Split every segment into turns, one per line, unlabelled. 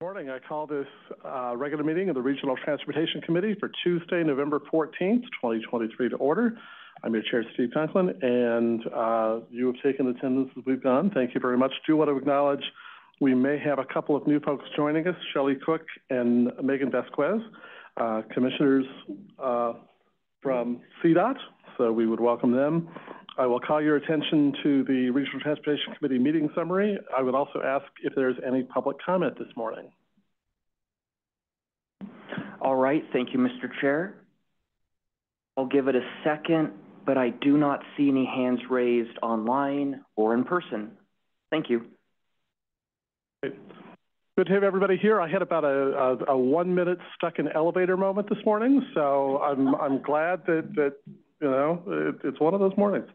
Good morning. I call this uh, regular meeting of the Regional Transportation Committee for Tuesday, November 14th, 2023 to order. I'm your chair, Steve Conklin, and uh, you have taken attendance as we've done. Thank you very much. Do want to acknowledge we may have a couple of new folks joining us, Shelley Cook and Megan Vasquez, uh, commissioners uh, from CDOT, so we would welcome them. I will call your attention to the Regional Transportation Committee meeting summary. I would also ask if there's any public comment this morning.
All right, thank you, Mr. Chair. I'll give it a second, but I do not see any hands raised online or in person. Thank you.
Good to have everybody here. I had about a, a, a one minute stuck in elevator moment this morning, so I'm, I'm glad that, that you know, it, it's one of those mornings.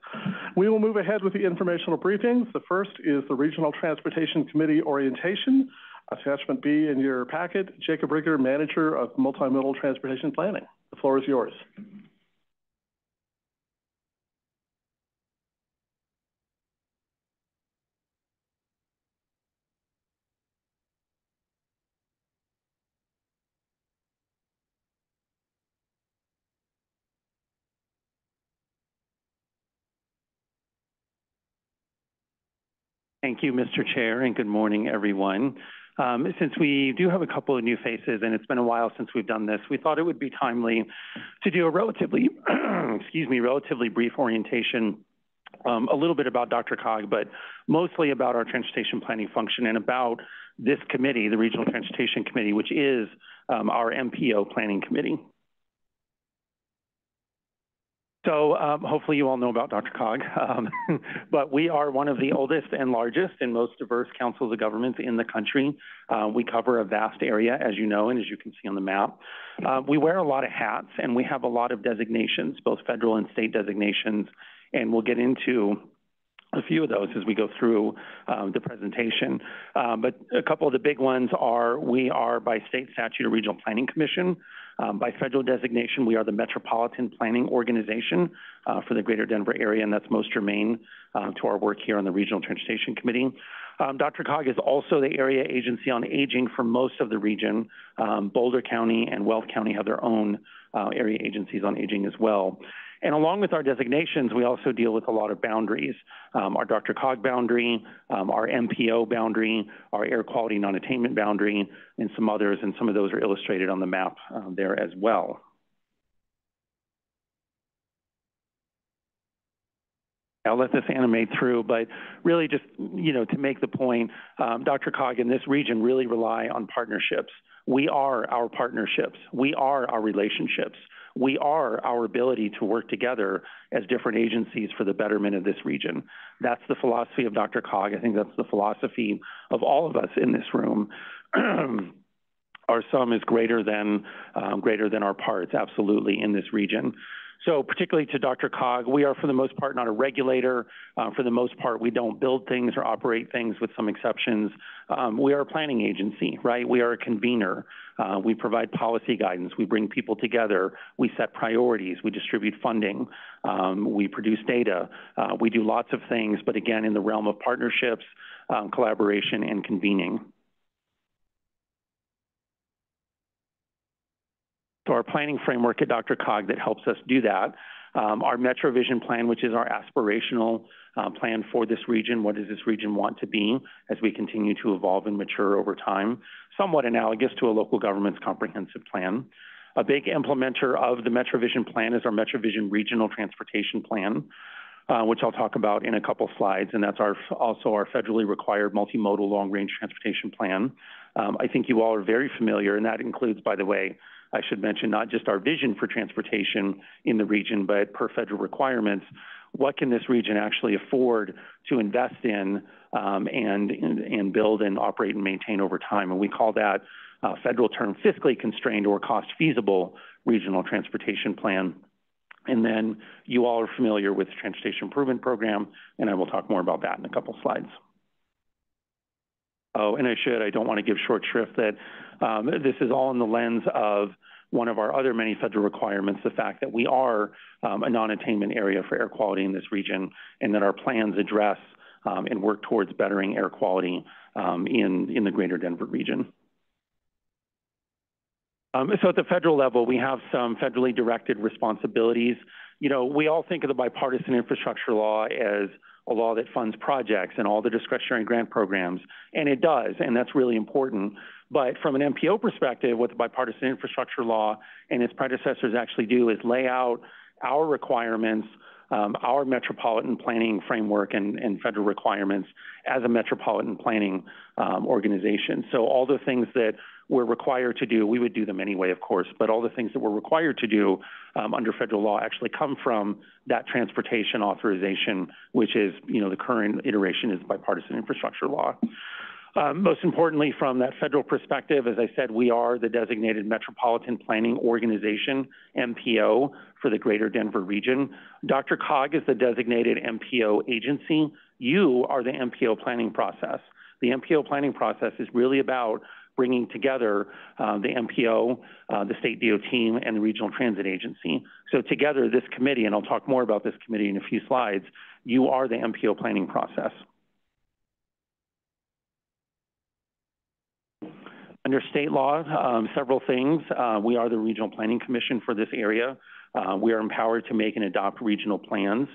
We will move ahead with the informational briefings. The first is the Regional Transportation Committee orientation, attachment B in your packet. Jacob Riger, Manager of Multimodal Transportation Planning. The floor is yours.
Thank you, Mr. Chair, and good morning, everyone. Um, since we do have a couple of new faces, and it's been a while since we've done this, we thought it would be timely to do a relatively, excuse me, relatively brief orientation, um, a little bit about DRCOG, but mostly about our transportation planning function and about this committee, the Regional Transportation Committee, which is um, our MPO planning committee. So um, hopefully you all know about DRCOG, um, but we are one of the oldest and largest and most diverse councils of governments in the country. Uh, we cover a vast area, as you know, and as you can see on the map. Uh, we wear a lot of hats and we have a lot of designations, both federal and state designations, and we'll get into a few of those as we go through um, the presentation. Um, but a couple of the big ones are we are by state statute a regional planning commission. Um, by federal designation, we are the Metropolitan Planning Organization uh, for the Greater Denver area, and that's most germane uh, to our work here on the Regional Transportation Committee. Um, DRCOG is also the area agency on aging for most of the region. Um, Boulder County and Weld County have their own uh, area agencies on aging as well. And along with our designations, we also deal with a lot of boundaries. Um, our DRCOG boundary, um, our MPO boundary, our air quality non-attainment boundary, and some others, and some of those are illustrated on the map um, there as well. I'll let this animate through, but really just, you know, to make the point, um, DRCOG and this region really rely on partnerships. We are our partnerships. We are our relationships we are our ability to work together as different agencies for the betterment of this region. That's the philosophy of DRCOG. I think that's the philosophy of all of us in this room. our sum is greater than um, greater than our parts, absolutely, in this region. So particularly to DRCOG, we are for the most part not a regulator. Uh, for the most part, we don't build things or operate things with some exceptions. Um, we are a planning agency, right? We are a convener. Uh, we provide policy guidance. We bring people together. We set priorities. We distribute funding. Um, we produce data. Uh, we do lots of things, but again, in the realm of partnerships, um, collaboration, and convening. So our planning framework at DRCOG that helps us do that. Um, our MetroVision plan, which is our aspirational uh, plan for this region. What does this region want to be as we continue to evolve and mature over time? Somewhat analogous to a local government's comprehensive plan. A big implementer of the MetroVision plan is our MetroVision Regional Transportation Plan, uh, which I'll talk about in a couple slides, and that's our also our federally required multimodal long-range transportation plan. Um, I think you all are very familiar, and that includes, by the way, I should mention not just our vision for transportation in the region, but per federal requirements, what can this region actually afford to invest in um, and, and build and operate and maintain over time? And we call that uh, federal term fiscally constrained or cost feasible regional transportation plan. And then you all are familiar with the Transportation Improvement Program, and I will talk more about that in a couple slides. Oh, and I should, I don't want to give short shrift that um, this is all in the lens of one of our other many federal requirements, the fact that we are um, a non-attainment area for air quality in this region and that our plans address um, and work towards bettering air quality um, in, in the greater Denver region. Um, so at the federal level, we have some federally directed responsibilities. You know, we all think of the bipartisan infrastructure law as a law that funds projects and all the discretionary grant programs, and it does, and that's really important. But from an MPO perspective, what the bipartisan infrastructure law and its predecessors actually do is lay out our requirements, um, our metropolitan planning framework and, and, federal requirements as a metropolitan planning um, organization. So all the things that we're required to do, we would do them anyway, of course, but all the things that we're required to do um, under federal law actually come from that transportation authorization, which is, you know, the current iteration is bipartisan infrastructure law. Um, most importantly, from that federal perspective, as I said, we are the designated Metropolitan Planning Organization, MPO, for the greater Denver region. DRCOG is the designated MPO agency. You are the MPO planning process. The MPO planning process is really about bringing together uh, the MPO, uh, the state DOT, team and the regional transit agency. So together, this committee, and I'll talk more about this committee in a few slides, you are the MPO planning process. Under state law, um, several things. Uh, we are the Regional Planning Commission for this area. Uh, we are empowered to make and adopt regional plans.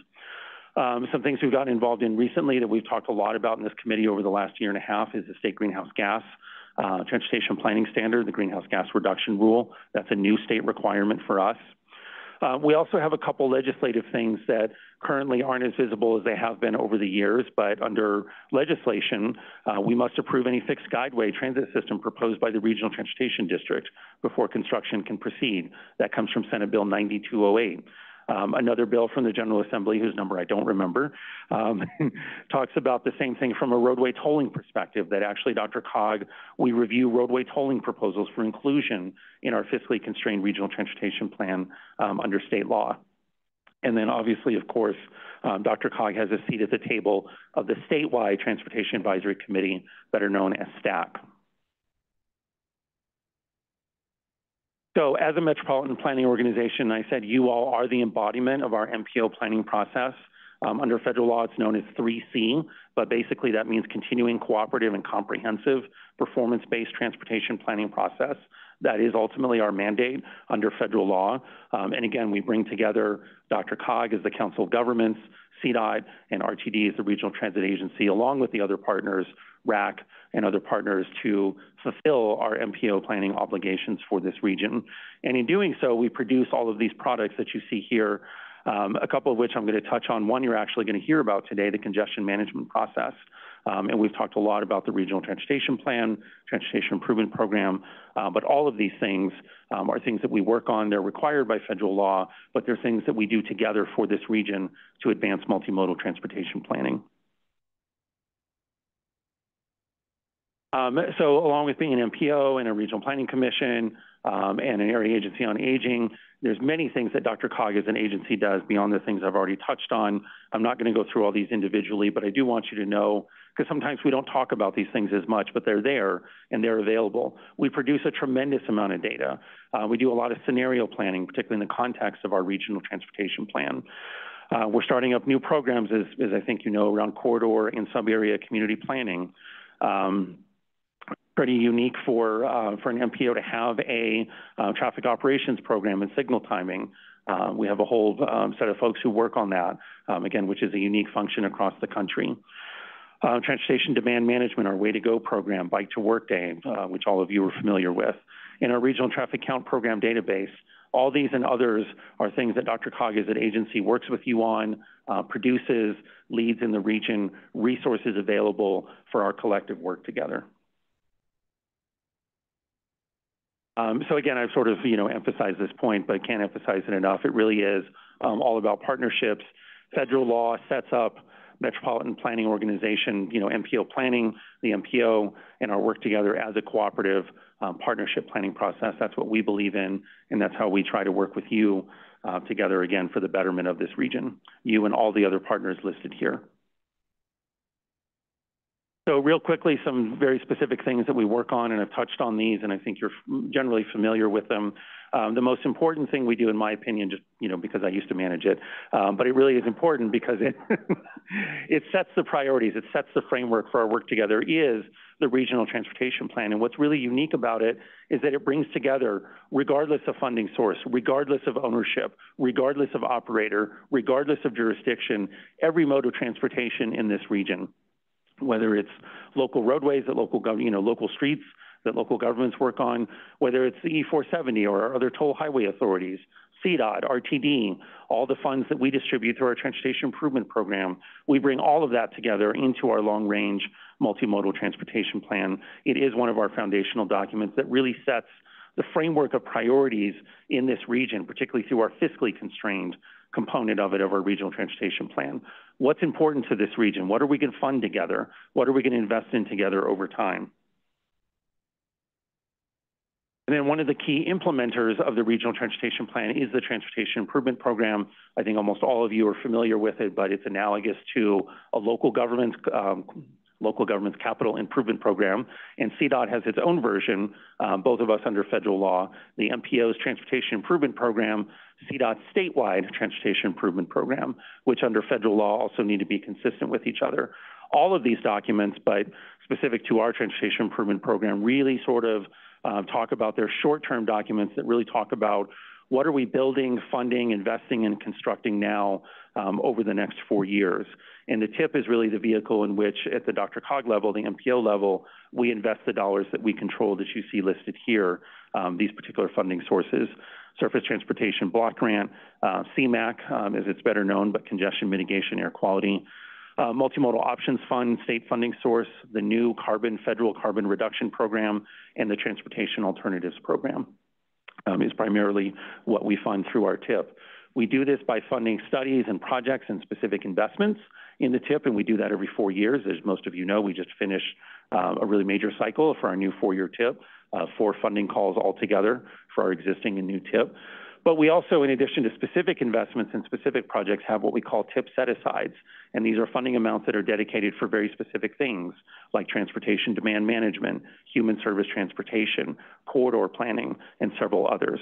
Um, some things we've gotten involved in recently that we've talked a lot about in this committee over the last year and a half is the state greenhouse gas uh, transportation planning standard, the greenhouse gas reduction rule. That's a new state requirement for us. Uh, we also have a couple legislative things that currently aren't as visible as they have been over the years, but under legislation, uh, we must approve any fixed guideway transit system proposed by the Regional Transportation District before construction can proceed. That comes from Senate Bill 9208. Um, another bill from the General Assembly, whose number I don't remember, um, talks about the same thing from a roadway tolling perspective, that actually, DRCOG, we review roadway tolling proposals for inclusion in our fiscally constrained regional transportation plan um, under state law. And then obviously, of course, um, DRCOG has a seat at the table of the statewide Transportation Advisory Committee, better known as STAC. So as a metropolitan planning organization, I said you all are the embodiment of our MPO planning process. Um, under federal law, it's known as 3C, but basically that means continuing cooperative and comprehensive performance-based transportation planning process. That is ultimately our mandate under federal law. Um, and again, we bring together DRCOG as the Council of Governments, CDOT, and RTD as the Regional Transit Agency, along with the other partners RAQC, and other partners to fulfill our MPO planning obligations for this region. And in doing so, we produce all of these products that you see here, um, a couple of which I'm going to touch on. One you're actually going to hear about today, the congestion management process. Um, and we've talked a lot about the Regional Transportation Plan, Transportation Improvement Program, uh, but all of these things um, are things that we work on. They're required by federal law, but they're things that we do together for this region to advance multimodal transportation planning. Um, so along with being an MPO and a regional planning commission um, and an area agency on aging, there's many things that DRCOG as an agency does beyond the things I've already touched on. I'm not going to go through all these individually, but I do want you to know, because sometimes we don't talk about these things as much, but they're there and they're available. We produce a tremendous amount of data. Uh, we do a lot of scenario planning, particularly in the context of our regional transportation plan. Uh, we're starting up new programs, as, as I think you know, around corridor and sub-area community planning. Um, pretty unique for uh, for an MPO to have a uh, traffic operations program and signal timing. Uh, we have a whole um, set of folks who work on that, um, again, which is a unique function across the country. Uh, transportation demand management, our Way to Go program, Bike to Work Day, uh, which all of you are familiar with, and our regional traffic count program database. All these and others are things that DRCOG as an agency works with you on, uh, produces, leads in the region, resources available for our collective work together. Um, so again, I've sort of, you know, emphasized this point, but can't emphasize it enough. It really is um, all about partnerships. Federal law sets up metropolitan planning organization, you know, MPO planning, the MPO, and our work together as a cooperative um, partnership planning process. That's what we believe in, and that's how we try to work with you uh, together again for the betterment of this region, you and all the other partners listed here. So real quickly, some very specific things that we work on, and I've touched on these, and I think you're generally familiar with them. Um, the most important thing we do, in my opinion, just you know because I used to manage it, um, but it really is important because it it sets the priorities, it sets the framework for our work together. Is the regional transportation plan, and what's really unique about it is that it brings together, regardless of funding source, regardless of ownership, regardless of operator, regardless of jurisdiction, every mode of transportation in this region whether it's local roadways that local gov- you know local streets that local governments work on, whether it's the E470 or other toll highway authorities, CDOT, RTD, all the funds that we distribute through our transportation improvement program. We bring all of that together into our long range multimodal transportation plan. It is one of our foundational documents that really sets the framework of priorities in this region, particularly through our fiscally constrained component of it of our regional transportation plan. What's important to this region? What are we going to fund together? What are we going to invest in together over time? And then one of the key implementers of the regional transportation plan is the transportation improvement program. I think almost all of you are familiar with it, but it's analogous to a local government um, local government's capital improvement program, and CDOT has its own version, um, both of us under federal law, the MPO's transportation improvement program, CDOT's statewide transportation improvement program, which under federal law also need to be consistent with each other. All of these documents, but specific to our transportation improvement program, really sort of uh, talk about their short-term documents that really talk about what are we building, funding, investing, and constructing now um, over the next four years. And the TIP is really the vehicle in which, at the DRCOG level, the MPO level, we invest the dollars that we control that you see listed here, um, these particular funding sources. Surface Transportation Block Grant, uh, CMAQ, um, as it's better known, but Congestion Mitigation Air Quality, uh, Multimodal Options Fund, state funding source, the new carbon, federal carbon reduction program, and the Transportation Alternatives Program um, is primarily what we fund through our TIP. We do this by funding studies and projects and specific investments in the TIP, and we do that every four years. As most of you know, we just finished uh, a really major cycle for our new four-year TIP, uh, four funding calls altogether for our existing and new TIP. But we also, in addition to specific investments and specific projects, have what we call TIP set-asides. And these are funding amounts that are dedicated for very specific things, like transportation demand management, human service transportation, corridor planning, and several others.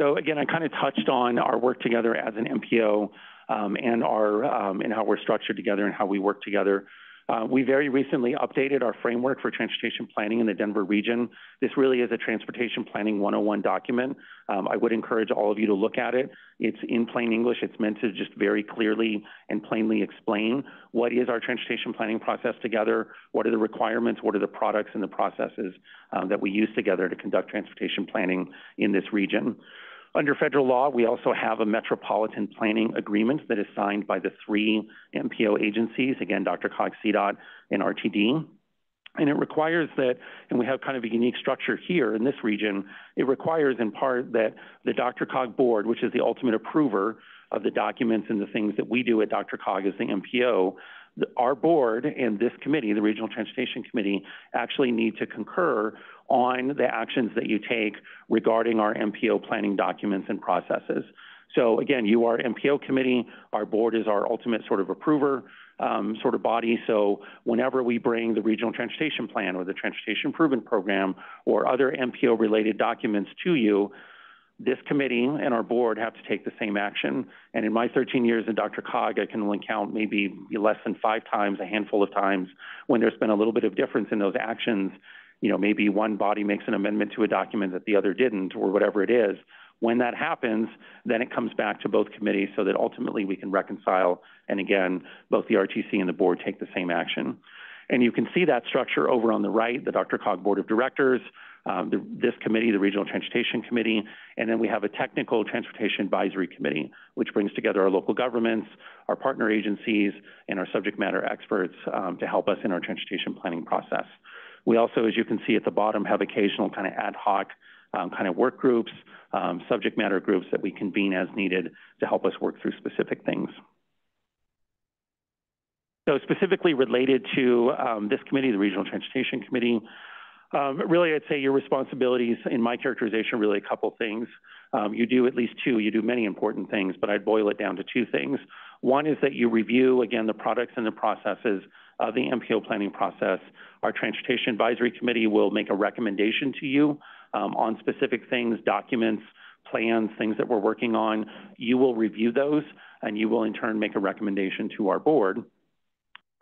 So again, I kind of touched on our work together as an MPO um, and our um, and how we're structured together and how we work together. Uh, we very recently updated our framework for transportation planning in the Denver region. This really is a transportation planning 101 document. Um, I would encourage all of you to look at it. It's in plain English. It's meant to just very clearly and plainly explain what is our transportation planning process together, what are the requirements, what are the products and the processes um, that we use together to conduct transportation planning in this region. Under federal law, we also have a metropolitan planning agreement that is signed by the three MPO agencies, again, DRCOG, CDOT, and RTD. And it requires that, and we have kind of a unique structure here in this region, it requires in part that the DRCOG board, which is the ultimate approver of the documents and the things that we do at DRCOG as the MPO, our board and this committee, the Regional Transportation Committee, actually need to concur on the actions that you take regarding our MPO planning documents and processes. So again, you are MPO committee, our board is our ultimate sort of approver um, sort of body. So whenever we bring the regional transportation plan or the transportation improvement program or other MPO related documents to you, this committee and our board have to take the same action. And in my 13 years in DRCOG, I can only count maybe less than five times, a handful of times, when there's been a little bit of difference in those actions. You know, maybe one body makes an amendment to a document that the other didn't, or whatever it is. When that happens, then it comes back to both committees so that ultimately we can reconcile. And again, both the RTC and the board take the same action. And you can see that structure over on the right, the DRCOG Board of Directors, um, the, this committee, the Regional Transportation Committee, and then we have a Technical Transportation Advisory Committee, which brings together our local governments, our partner agencies, and our subject matter experts um, to help us in our transportation planning process. We also, as you can see at the bottom, have occasional kind of ad hoc um, kind of work groups, um, subject matter groups that we convene as needed to help us work through specific things. So specifically related to um, this committee, the Regional Transportation Committee, um, really, I'd say your responsibilities in my characterization really a couple things. um, you do at least two, you do many important things, but I'd boil it down to two things. One is that you review, again, the products and the processes of the MPO planning process. Our Transportation Advisory Committee will make a recommendation to you um, on specific things, documents, plans, things that we're working on. You will review those, and you will in turn make a recommendation to our board.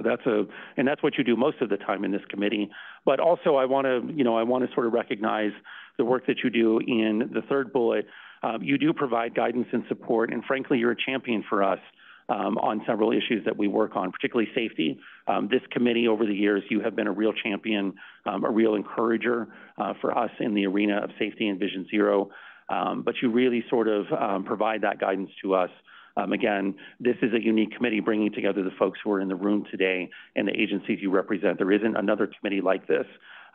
That's a, and that's what you do most of the time in this committee. But also, I want to, you know, I want to sort of recognize the work that you do in the third bullet. Um, you do provide guidance and support, and frankly, you're a champion for us um, on several issues that we work on, particularly safety. Um, this committee over the years, you have been a real champion, um, a real encourager uh, for us in the arena of safety and Vision Zero. Um, but you really sort of um, provide that guidance to us. Um, again, this is a unique committee bringing together the folks who are in the room today and the agencies you represent. There isn't another committee like this.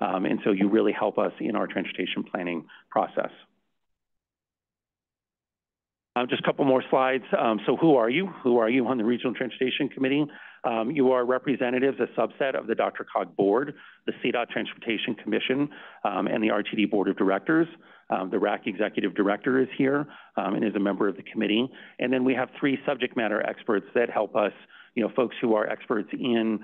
And so you really help us in our transportation planning process. Uh, just a couple more slides. Um, so who are you? Who are you on the Regional Transportation Committee? Um, you are representatives, a subset of the DRCOG Board, the CDOT Transportation Commission, um, and the RTD Board of Directors. Um, the RAQC Executive Director is here um, and is a member of the committee. And then we have three subject matter experts that help us, you know, folks who are experts in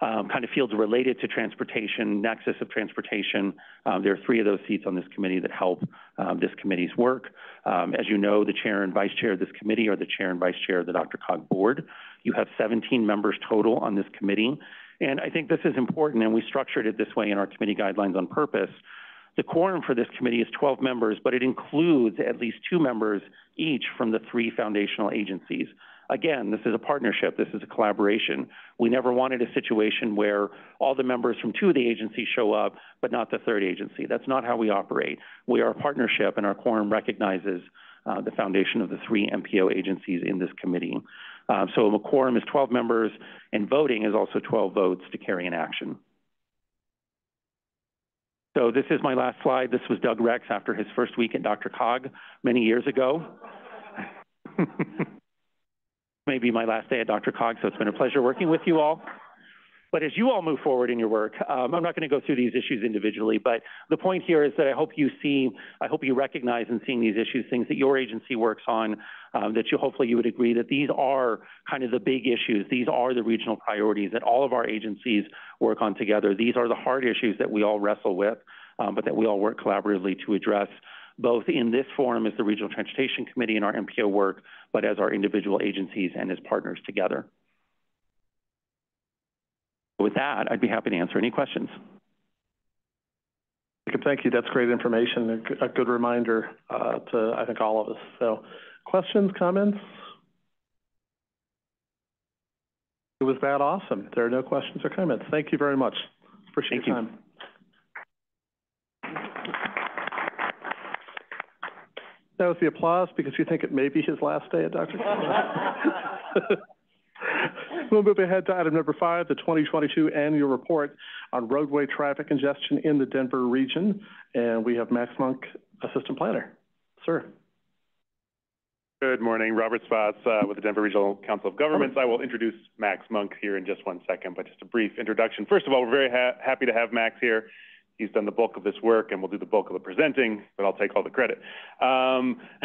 um, kind of fields related to transportation, nexus of transportation. Um, there are three of those seats on this committee that help um, this committee's work. Um, as you know, the chair and vice chair of this committee are the chair and vice chair of the DRCOG board. You have 17 members total on this committee. And I think this is important, and we structured it this way in our committee guidelines on purpose. The quorum for this committee is 12 members, but it includes at least two members each from the three foundational agencies. Again, this is a partnership. This is a collaboration. We never wanted a situation where all the members from two of the agencies show up, but not the third agency. That's not how we operate. We are a partnership, and our quorum recognizes uh, the foundation of the three MPO agencies in this committee. Uh, so a quorum is 12 members, and voting is also 12 votes to carry an action. So this is my last slide. This was Doug Rex after his first week at DRCOG many years ago. may be my last day at DRCOG, so it's been a pleasure working with you all. But as you all move forward in your work, um, I'm not going to go through these issues individually, but the point here is that I hope you see, I hope you recognize in seeing these issues, things that your agency works on, um, that you hopefully you would agree that these are kind of the big issues. These are the regional priorities that all of our agencies work on together. These are the hard issues that we all wrestle with, um, but that we all work collaboratively to address both in this forum as the Regional Transportation Committee and our MPO work, but as our individual agencies and as partners together. With that, I'd be happy to answer any questions.
Thank you. That's great information, a good reminder uh, to, I think, all of us. So questions, comments? It was that awesome. There are no questions or comments. Thank you very much. Appreciate
Thank
your
you.
time. That was the applause because you think it may be his last day at Dr. We'll move ahead to item number five, the 2022 annual report on roadway traffic congestion in the Denver region. And we have Max Monk, Assistant Planner. Sir.
Good morning, Robert Spotts uh, with the Denver Regional Council of Governments. I will introduce Max Monk here in just one second, but just a brief introduction. First of all, we're very ha happy to have Max here. He's done the bulk of this work and will do the bulk of the presenting, but I'll take all the credit. Um,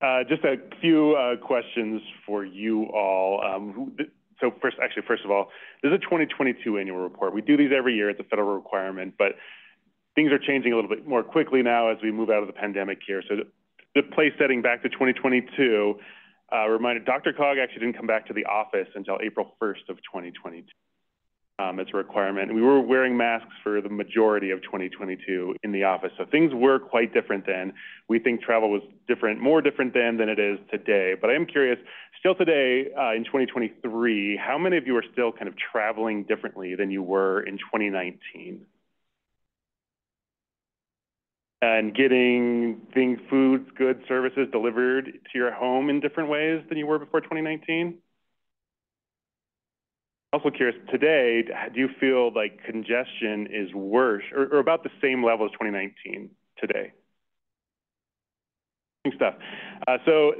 uh, just a few uh, questions for you all. Um, so first, actually, first of all, this is a 2022 annual report. We do these every year. It's a federal requirement, but things are changing a little bit more quickly now as we move out of the pandemic here. So the place setting back to 2022 uh, reminded DRCOG actually didn't come back to the office until April 1st of 2022 um, as a requirement. And we were wearing masks for the majority of 2022 in the office. So things were quite different then. We think travel was different, more different then than it is today. But I am curious, still today uh, in 2023, how many of you are still kind of traveling differently than you were in 2019? And getting things, foods, goods, services delivered to your home in different ways than you were before 2019? Also curious, today, do you feel like congestion is worse or, about the same level as 2019 today? Stuff. Uh, so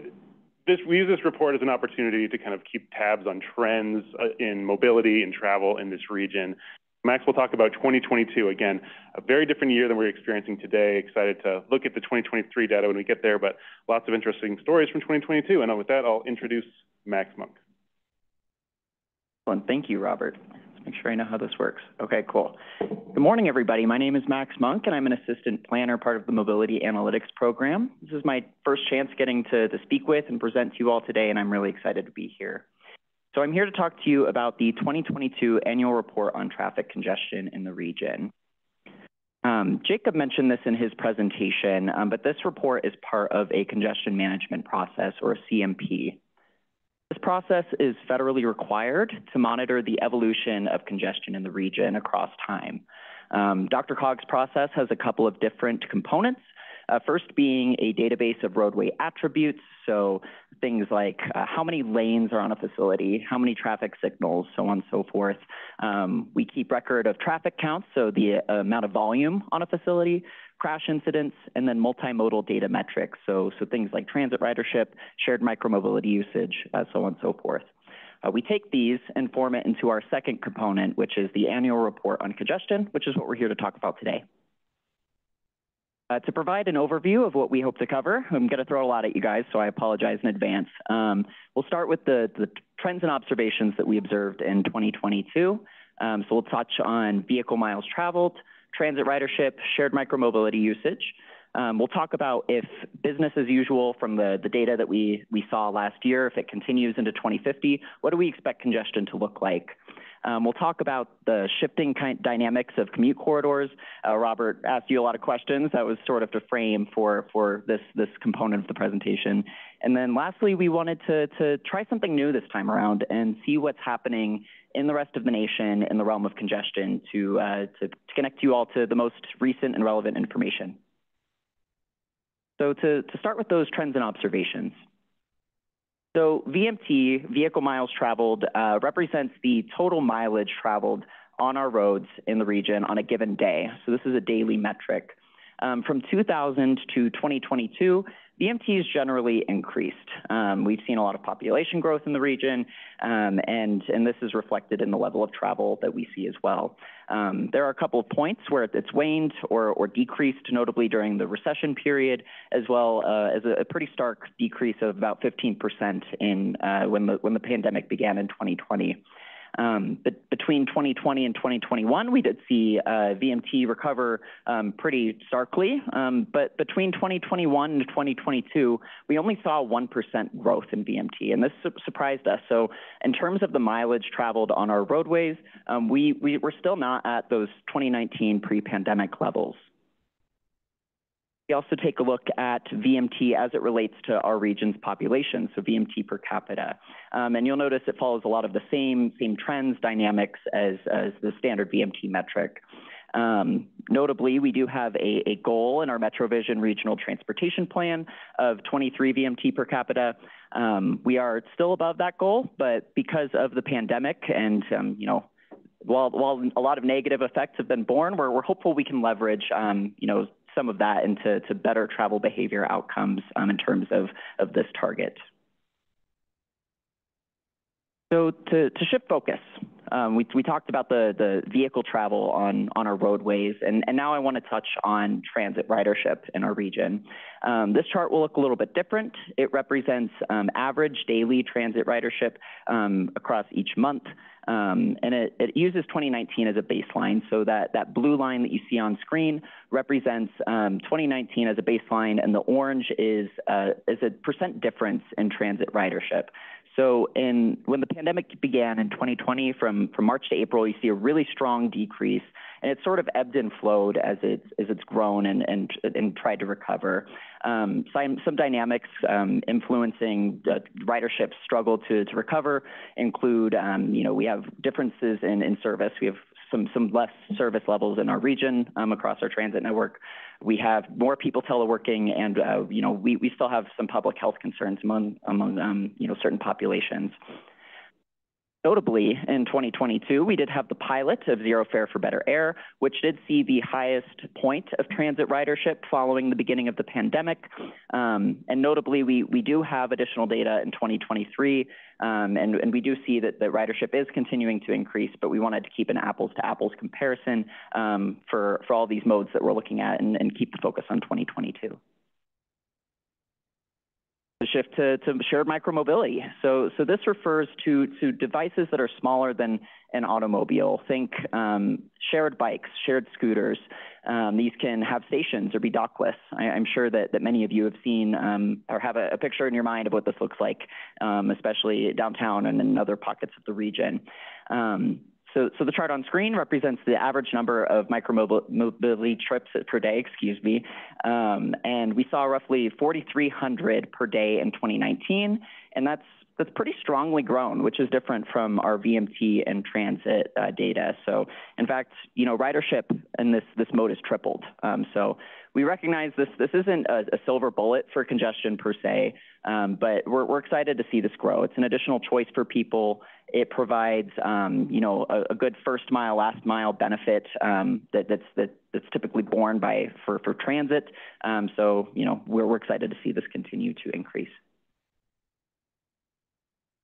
this, we use this report as an opportunity to kind of keep tabs on trends uh, in mobility and travel in this region. Max will talk about 2022. Again, a very different year than we're experiencing today. Excited to look at the 2023 data when we get there, but lots of interesting stories from 2022. And with that, I'll introduce Max Monk.
Well, thank you, Robert. Let's make sure I know how this works. Okay, cool. Good morning, everybody. My name is Max Monk, and I'm an assistant planner, part of the Mobility Analytics program. This is my first chance getting to, to speak with and present to you all today, and I'm really excited to be here. So I'm here to talk to you about the 2022 annual report on traffic congestion in the region. Um, Jacob mentioned this in his presentation, um, but this report is part of a congestion management process or a CMP. This process is federally required to monitor the evolution of congestion in the region across time. Um, DRCOG's process has a couple of different components. Uh, first being a database of roadway attributes, so things like uh, how many lanes are on a facility, how many traffic signals, so on and so forth. Um, we keep record of traffic counts, so the uh, amount of volume on a facility, crash incidents, and then multimodal data metrics, so, so things like transit ridership, shared micromobility usage, uh, so on and so forth. Uh, we take these and form it into our second component, which is the annual report on congestion, which is what we're here to talk about today. Uh, to provide an overview of what we hope to cover, I'm going to throw a lot at you guys, so I apologize in advance. Um, we'll start with the, the, trends and observations that we observed in 2022. Um, so we'll touch on vehicle miles traveled, transit ridership, shared micromobility usage. Um, we'll talk about if business as usual from the, the data that we, we saw last year, if it continues into 2050, what do we expect congestion to look like? Um, we'll talk about the shifting kind dynamics of commute corridors. Uh, Robert asked you a lot of questions. That was sort of the frame for, for this, this component of the presentation. And then lastly, we wanted to, to try something new this time around and see what's happening in the rest of the nation in the realm of congestion to, uh, to, to connect you all to the most recent and relevant information. So to, to start with those trends and observations. So VMT, vehicle miles traveled, uh, represents the total mileage traveled on our roads in the region on a given day. So this is a daily metric. Um, from 2000 to 2022, VMTs generally increased. Um, we've seen a lot of population growth in the region, um, and, and this is reflected in the level of travel that we see as well. Um, there are a couple of points where it's waned or, or decreased, notably during the recession period, as well uh, as a, a, pretty stark decrease of about 15% in uh, when the when the pandemic began in 2020. Um, but between 2020 and 2021, we did see uh, VMT recover um, pretty starkly. Um, but between 2021 and 2022, we only saw 1% growth in VMT, and this su surprised us. So, in terms of the mileage traveled on our roadways, um, we, we, we're still not at those 2019 pre pandemic levels. We also take a look at VMT as it relates to our region's population, so VMT per capita. Um, and you'll notice it follows a lot of the same, same trends, dynamics as, as the standard VMT metric. Um, notably, we do have a, a, goal in our MetroVision Regional Transportation Plan of 23 VMT per capita. Um, we are still above that goal, but because of the pandemic and, um, you know, while, while a lot of negative effects have been borne, we're, we're hopeful we can leverage, um, you know, some of that into to better travel behavior outcomes um, in terms of, of this target. So to, to shift focus, um, we, we talked about the, the vehicle travel on, on our roadways, and, and now I want to touch on transit ridership in our region. Um, this chart will look a little bit different. It represents um, average daily transit ridership um, across each month. Um, and it, it, uses 2019 as a baseline. So that, that blue line that you see on screen represents um, 2019 as a baseline, and the orange is, uh, is a percent difference in transit ridership. So in, when the pandemic began in 2020, from, from March to April, you see a really strong decrease, and it's sort of ebbed and flowed as it's, as it's grown and, and, and tried to recover. Um, some, some dynamics um, influencing the ridership struggle to, to recover include, um, you know, we have differences in, in service. We have some, some less service levels in our region um, across our transit network. We have more people teleworking, and uh, you know, we, we still have some public health concerns among among um, you know certain populations. Notably, in 2022, we did have the pilot of Zero Fare for Better Air, which did see the highest point of transit ridership following the beginning of the pandemic. Um, and notably, we, we do have additional data in 2023, um, and, and we do see that the ridership is continuing to increase, but we wanted to keep an apples to apples comparison um, for, for all these modes that we're looking at and, and keep the focus on 2022 the shift to, to shared micromobility. So, so this refers to, to devices that are smaller than an automobile. Think um, shared bikes, shared scooters. Um, these can have stations or be dockless. I, am sure that, that many of you have seen um, or have a, a, picture in your mind of what this looks like, um, especially downtown and in other pockets of the region. So, so the chart on screen represents the average number of micromobility trips per day, excuse me, um, and we saw roughly 4,300 per day in 2019, and that's that's pretty strongly grown, which is different from our VMT and transit uh, data. So, in fact, you know, ridership in this this mode has tripled. Um, so, we recognize this this isn't a, a silver bullet for congestion per se, um, but we're we're excited to see this grow. It's an additional choice for people. It provides, um, you know, a, a, good first mile, last mile benefit um, that, that's that, that's typically borne by for for transit. Um, so, you know, we're we're excited to see this continue to increase.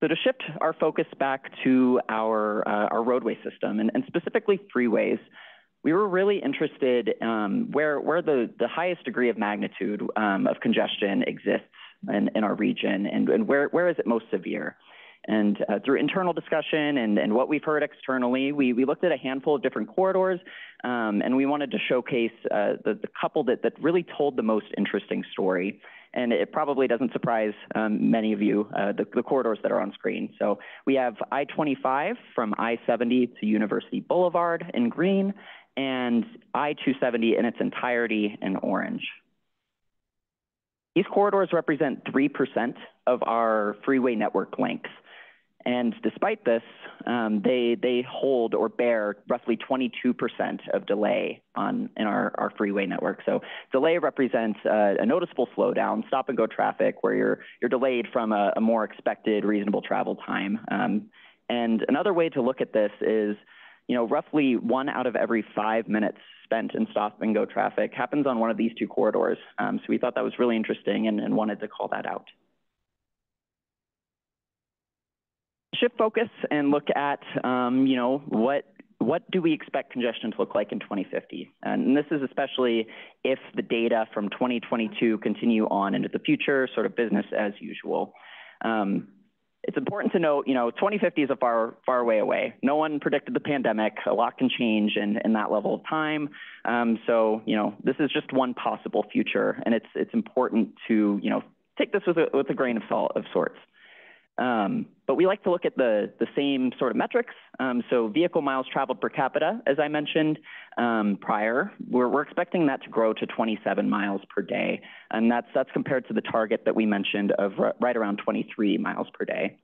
So to shift our focus back to our, uh, our roadway system and, and, specifically freeways, we were really interested um, where, where the, the highest degree of magnitude um, of congestion exists in, in our region and, and where, where is it most severe. And uh, through internal discussion and, and what we've heard externally, we, we looked at a handful of different corridors um, and we wanted to showcase uh, the, the couple that, that really told the most interesting story and it probably doesn't surprise um, many of you, uh, the, the, corridors that are on screen. So we have I-25 from I-70 to University Boulevard in green, and I-270 in its entirety in orange. These corridors represent 3% of our freeway network length. And despite this, um, they, they hold or bear roughly 22% of delay on, in our, our freeway network. So delay represents uh, a noticeable slowdown, stop and go traffic, where you're, you're delayed from a, a more expected reasonable travel time. Um, and another way to look at this is, you know, roughly one out of every five minutes spent in stop and go traffic happens on one of these two corridors. Um, so we thought that was really interesting and, and wanted to call that out. Shift focus and look at, um, you know, what what do we expect congestion to look like in 2050? And this is especially if the data from 2022 continue on into the future, sort of business as usual. Um, it's important to note, you know, 2050 is a far, far way away. No one predicted the pandemic. A lot can change in, in that level of time. Um, so, you know, this is just one possible future, and it's it's important to, you know, take this with a, with a grain of salt of sorts. Um, but we like to look at the, the same sort of metrics. Um, so vehicle miles traveled per capita, as I mentioned um, prior, we're, we're expecting that to grow to 27 miles per day. And that's, that's compared to the target that we mentioned of right around 23 miles per day.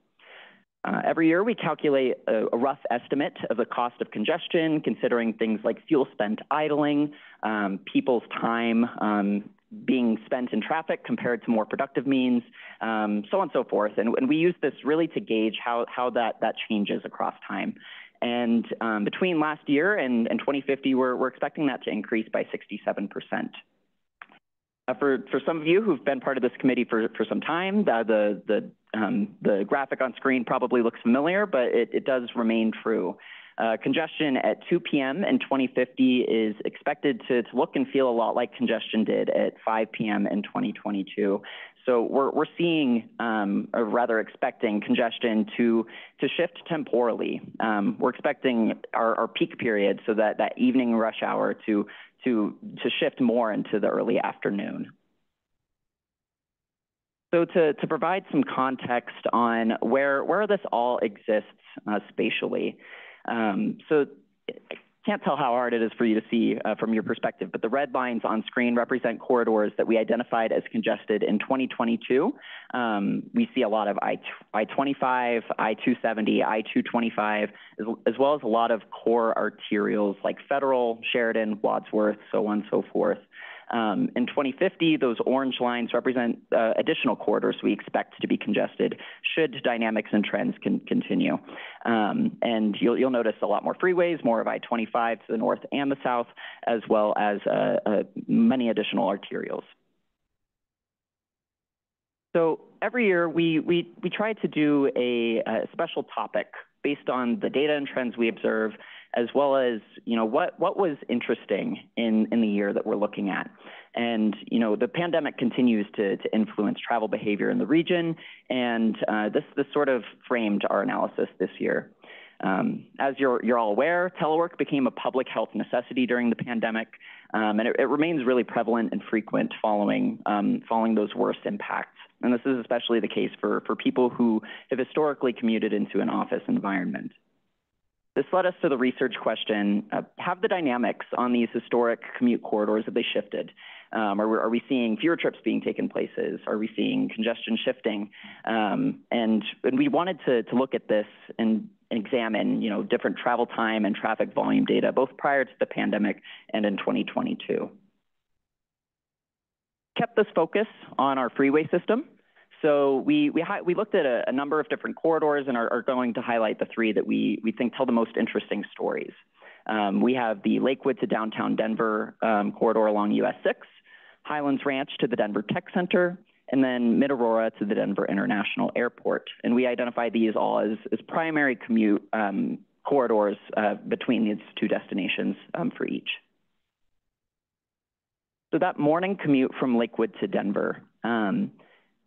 Uh, every year, we calculate a, a, rough estimate of the cost of congestion, considering things like fuel spent idling, um, people's time um, being spent in traffic compared to more productive means, um, so on and so forth. And, and, we use this really to gauge how, how that, that changes across time. And um, between last year and, and 2050, we're, we're expecting that to increase by 67%. Uh, for, for some of you who've been part of this committee for, for some time, the, the, um, the graphic on screen probably looks familiar, but it, it does remain true. Uh, congestion at 2 p.m. in 2050 is expected to, to, look and feel a lot like congestion did at 5 p.m. in 2022. So we're, we're seeing, um, or rather expecting congestion to, to shift temporally. Um, we're expecting our, our, peak period, so that, that evening rush hour to, to, to shift more into the early afternoon. So to, to provide some context on where, where this all exists uh, spatially, um, so I can't tell how hard it is for you to see uh, from your perspective, but the red lines on screen represent corridors that we identified as congested in 2022. Um, we see a lot of I, I-25, I-270, I-225, as, as well as a lot of core arterials like Federal, Sheridan, Wadsworth, so on and so forth. Um, in 2050, those orange lines represent uh, additional corridors we expect to be congested should dynamics and trends continue. Um, and you'll, you'll notice a lot more freeways, more of I-25 to the north and the south, as well as uh, uh, many additional arterials. So every year we, we, we try to do a, a, special topic based on the data and trends we observe, as well as, you know, what, what was interesting in, in the year that we're looking at. And, you know, the pandemic continues to, to influence travel behavior in the region, and uh, this, this sort of framed our analysis this year. Um, as you're, you're all aware, telework became a public health necessity during the pandemic, um, and it, it, remains really prevalent and frequent following, um, following those worst impacts. And this is especially the case for, for people who have historically commuted into an office environment. This led us to the research question, uh, have the dynamics on these historic commute corridors, have they shifted? Um, are, we, are, we seeing fewer trips being taken places? Are we seeing congestion shifting? Um, and, and, we wanted to, to look at this and examine, you know, different travel time and traffic volume data, both prior to the pandemic and in 2022. Kept this focus on our freeway system. So we, we, we looked at a, a, number of different corridors and are, are, going to highlight the three that we, we think tell the most interesting stories. Um, we have the Lakewood to downtown Denver um, corridor along US 6, Highlands Ranch to the Denver Tech Center, and then Mid-Aurora to the Denver International Airport. And we identify these all as, as primary commute um, corridors uh, between these two destinations um, for each. So that morning commute from Lakewood to Denver, um,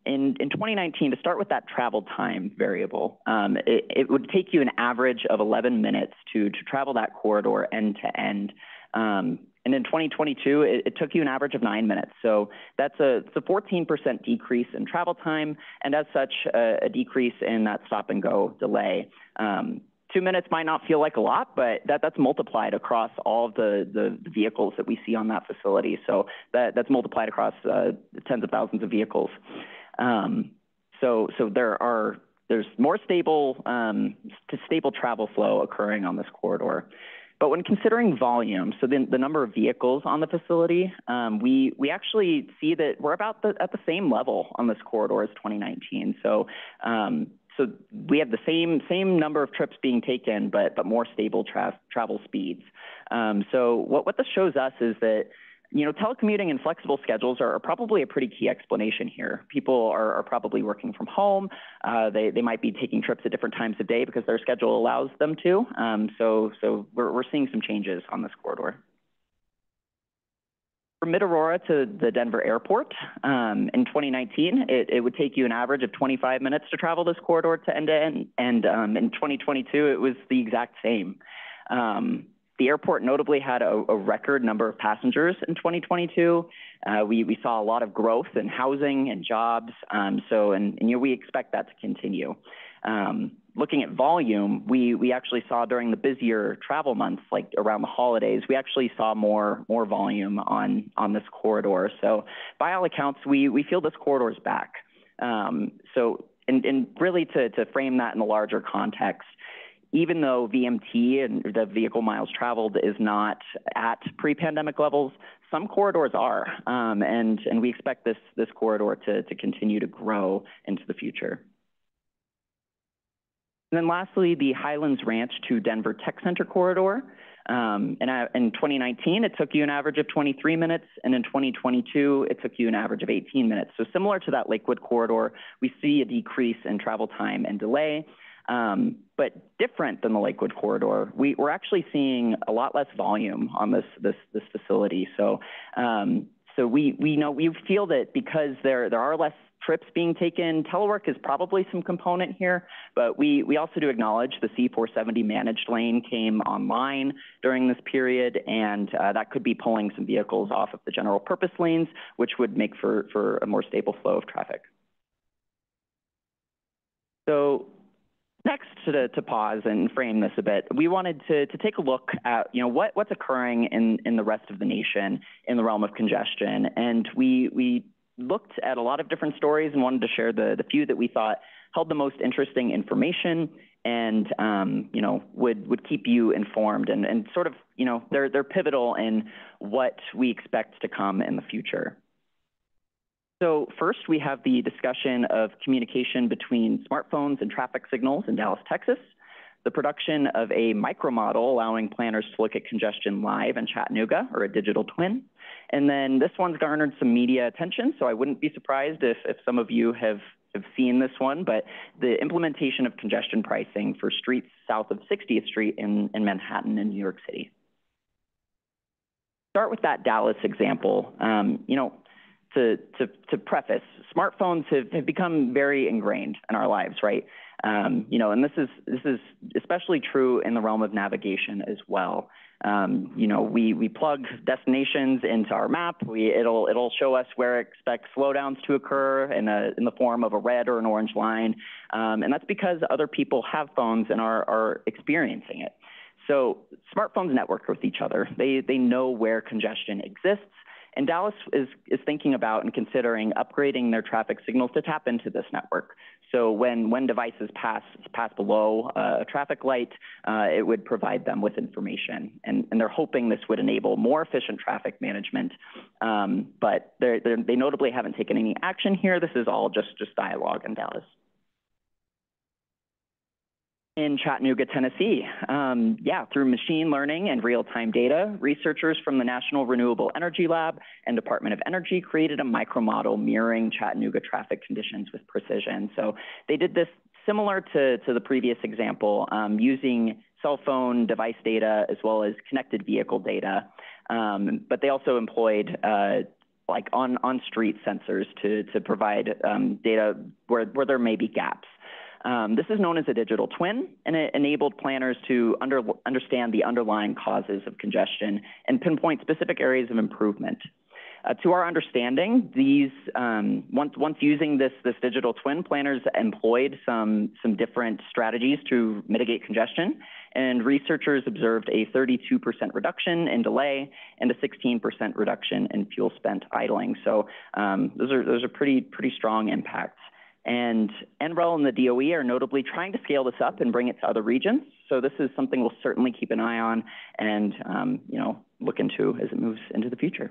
in, in 2019, to start with that travel time variable, um, it, it, would take you an average of 11 minutes to, to travel that corridor end to end. Um, and in 2022, it, it, took you an average of nine minutes. So that's a, a 14% decrease in travel time, and as such, a, a decrease in that stop and go delay. Um, two minutes might not feel like a lot, but that, that's multiplied across all of the, the vehicles that we see on that facility. So that, that's multiplied across uh, tens of thousands of vehicles. Um, so, so there are there's more stable um, stable travel flow occurring on this corridor. But when considering volume, so the, the number of vehicles on the facility, um, we we actually see that we're about the, at the same level on this corridor as 2019. So um, so we have the same same number of trips being taken, but but more stable tra travel speeds. Um, so what what this shows us is that you know, telecommuting and flexible schedules are, probably a pretty key explanation here. People are, are probably working from home. Uh, they, they might be taking trips at different times of day because their schedule allows them to. Um, so so we're, we're seeing some changes on this corridor. From Mid-Aurora to the Denver airport, um, in 2019, it, it, would take you an average of 25 minutes to travel this corridor to end to end. And um, in 2022, it was the exact same. Um, the airport notably had a, a record number of passengers in 2022. Uh, we, we saw a lot of growth in housing and jobs. Um, so, and, and you know, we expect that to continue. Um, looking at volume, we, we actually saw during the busier travel months, like around the holidays, we actually saw more, more volume on, on this corridor. So by all accounts, we, we feel this corridor is back. Um, so, and, and really to, to frame that in a larger context, even though VMT and the vehicle miles traveled is not at pre-pandemic levels, some corridors are, um, and, and we expect this, this corridor to, to continue to grow into the future. And then lastly, the Highlands Ranch to Denver Tech Center corridor. Um, and uh, in 2019, it took you an average of 23 minutes, and in 2022, it took you an average of 18 minutes. So similar to that Lakewood corridor, we see a decrease in travel time and delay. Um, but different than the Lakewood corridor, we, are actually seeing a lot less volume on this this this facility. So um, so we we know we feel that because there there are less trips being taken, telework is probably some component here, but we, we also do acknowledge the C470 managed lane came online during this period, and uh, that could be pulling some vehicles off of the general purpose lanes, which would make for, for a more stable flow of traffic. So Next, to, to pause and frame this a bit, we wanted to, to take a look at, you know, what, what's occurring in, in the rest of the nation in the realm of congestion. And we, we looked at a lot of different stories and wanted to share the, the few that we thought held the most interesting information and, um, you know, would, would keep you informed and, and sort of, you know, they're, they're pivotal in what we expect to come in the future. So first, we have the discussion of communication between smartphones and traffic signals in Dallas, Texas, the production of a micromodel allowing planners to look at congestion live in Chattanooga, or a digital twin. And then this one's garnered some media attention, so I wouldn't be surprised if, if some of you have, have seen this one, but the implementation of congestion pricing for streets south of 60th Street in, in Manhattan in New York City. Start with that Dallas example. Um, you know, to, to, to preface, smartphones have, have become very ingrained in our lives, right? Um, you know, and this is, this is especially true in the realm of navigation as well. Um, you know, we, we plug destinations into our map. We, it'll, it'll show us where it expects slowdowns to occur in, a, in the form of a red or an orange line. Um, and that's because other people have phones and are, are experiencing it. So smartphones network with each other. They, they know where congestion exists. And Dallas is, is thinking about and considering upgrading their traffic signals to tap into this network. So when, when devices pass, pass below uh, a traffic light, uh, it would provide them with information. And, and they're hoping this would enable more efficient traffic management. Um, but they're, they're, they notably haven't taken any action here. This is all just, just dialogue in Dallas in Chattanooga, Tennessee. Um, yeah, through machine learning and real-time data, researchers from the National Renewable Energy Lab and Department of Energy created a micromodel mirroring Chattanooga traffic conditions with precision. So they did this similar to, to the previous example, um, using cell phone device data as well as connected vehicle data. Um, but they also employed uh, like on, on street sensors to, to provide um, data where, where there may be gaps. Um, this is known as a digital twin, and it enabled planners to under, understand the underlying causes of congestion and pinpoint specific areas of improvement. Uh, to our understanding, these um, once once using this this digital twin, planners employed some some different strategies to mitigate congestion, and researchers observed a 32% reduction in delay and a 16% reduction in fuel spent idling. So um, those are those are pretty pretty strong impacts. And NREL and the DOE are notably trying to scale this up and bring it to other regions. So this is something we'll certainly keep an eye on and um, you know look into as it moves into the future.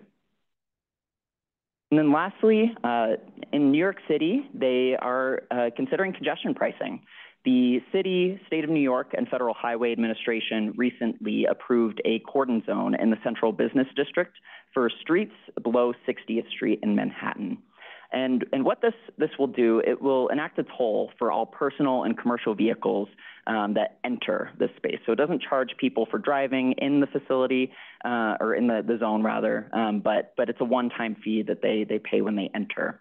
And then lastly, uh, in New York City, they are uh, considering congestion pricing. The city, state of New York, and Federal Highway Administration recently approved a cordon zone in the central business district for streets below 60th Street in Manhattan. And, and what this, this will do, it will enact a toll for all personal and commercial vehicles um, that enter this space. So it doesn't charge people for driving in the facility uh, or in the, the zone rather, um, but, but it's a one-time fee that they, they pay when they enter.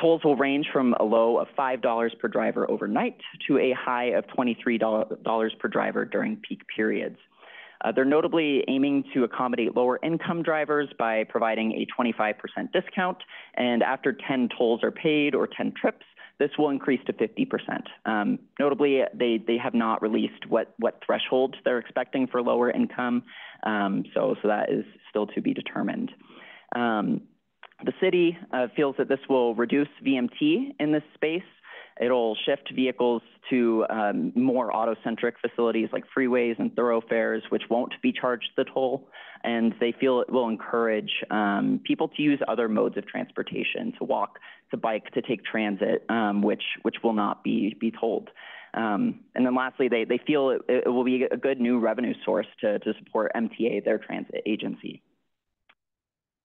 Tolls will range from a low of $5 per driver overnight to a high of $23 per driver during peak periods. Uh, they're notably aiming to accommodate lower income drivers by providing a 25% discount. And after 10 tolls are paid or 10 trips, this will increase to 50%. Um, notably, they, they have not released what, what threshold they're expecting for lower income. Um, so, so that is still to be determined. Um, the city uh, feels that this will reduce VMT in this space It'll shift vehicles to um, more auto-centric facilities like freeways and thoroughfares, which won't be charged the toll. And they feel it will encourage um, people to use other modes of transportation, to walk, to bike, to take transit, um, which, which will not be, be tolled. Um, and then lastly, they, they feel it, it, will be a good new revenue source to, to support MTA, their transit agency.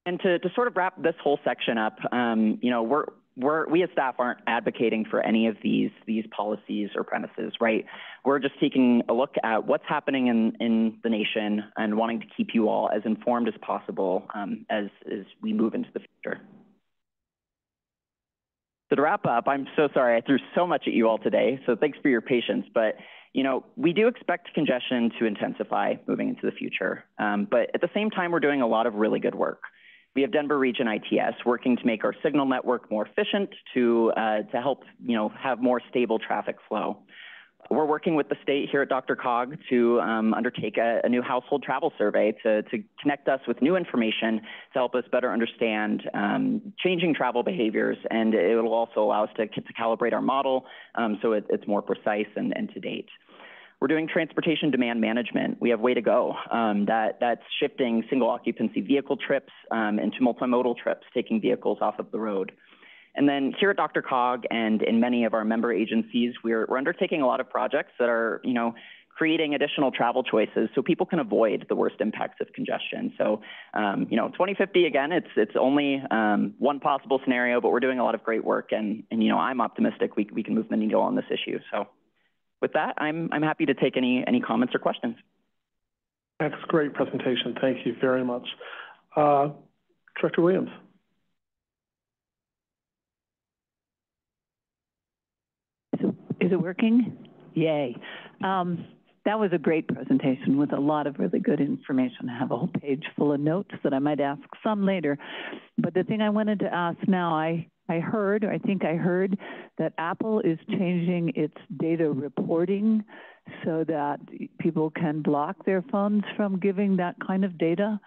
And to, to sort of wrap this whole section up, um, you know, we're, we're, we as staff aren't advocating for any of these, these policies or premises, right? We're just taking a look at what's happening in, in the nation and wanting to keep you all as informed as possible um, as, as we move into the future. So to wrap up, I'm so sorry I threw so much at you all today, so thanks for your patience. But you know, we do expect congestion to intensify moving into the future. Um, but at the same time, we're doing a lot of really good work. We have Denver Region ITS working to make our signal network more efficient to, uh, to help, you know, have more stable traffic flow. we're working with the state here at DRCOG to um, undertake a, a, new household travel survey to, to connect us with new information to help us better understand um, changing travel behaviors, and it will also allow us to, to calibrate our model um, so it, it's more precise and, and to date. We're doing transportation demand management. We have way to go. Um, that, that's shifting single occupancy vehicle trips um, into multimodal trips, taking vehicles off of the road. And then here at DRCOG and in many of our member agencies, we're, we're undertaking a lot of projects that are, you know, creating additional travel choices so people can avoid the worst impacts of congestion. So, um, you know, 2050 again, it's it's only um, one possible scenario, but we're doing a lot of great work, and and you know, I'm optimistic we we can move the needle on this issue. So, with that, I'm I'm happy to take any any comments or questions.
That's a great presentation. Thank you very much, uh, Director Williams.
Is it working? Yay. Um, that was a great presentation with a lot of really good information. I have a whole page full of notes that I might ask some later. But the thing I wanted to ask now, I, I heard, I think I heard, that Apple is changing its data reporting so that people can block their phones from giving that kind of data.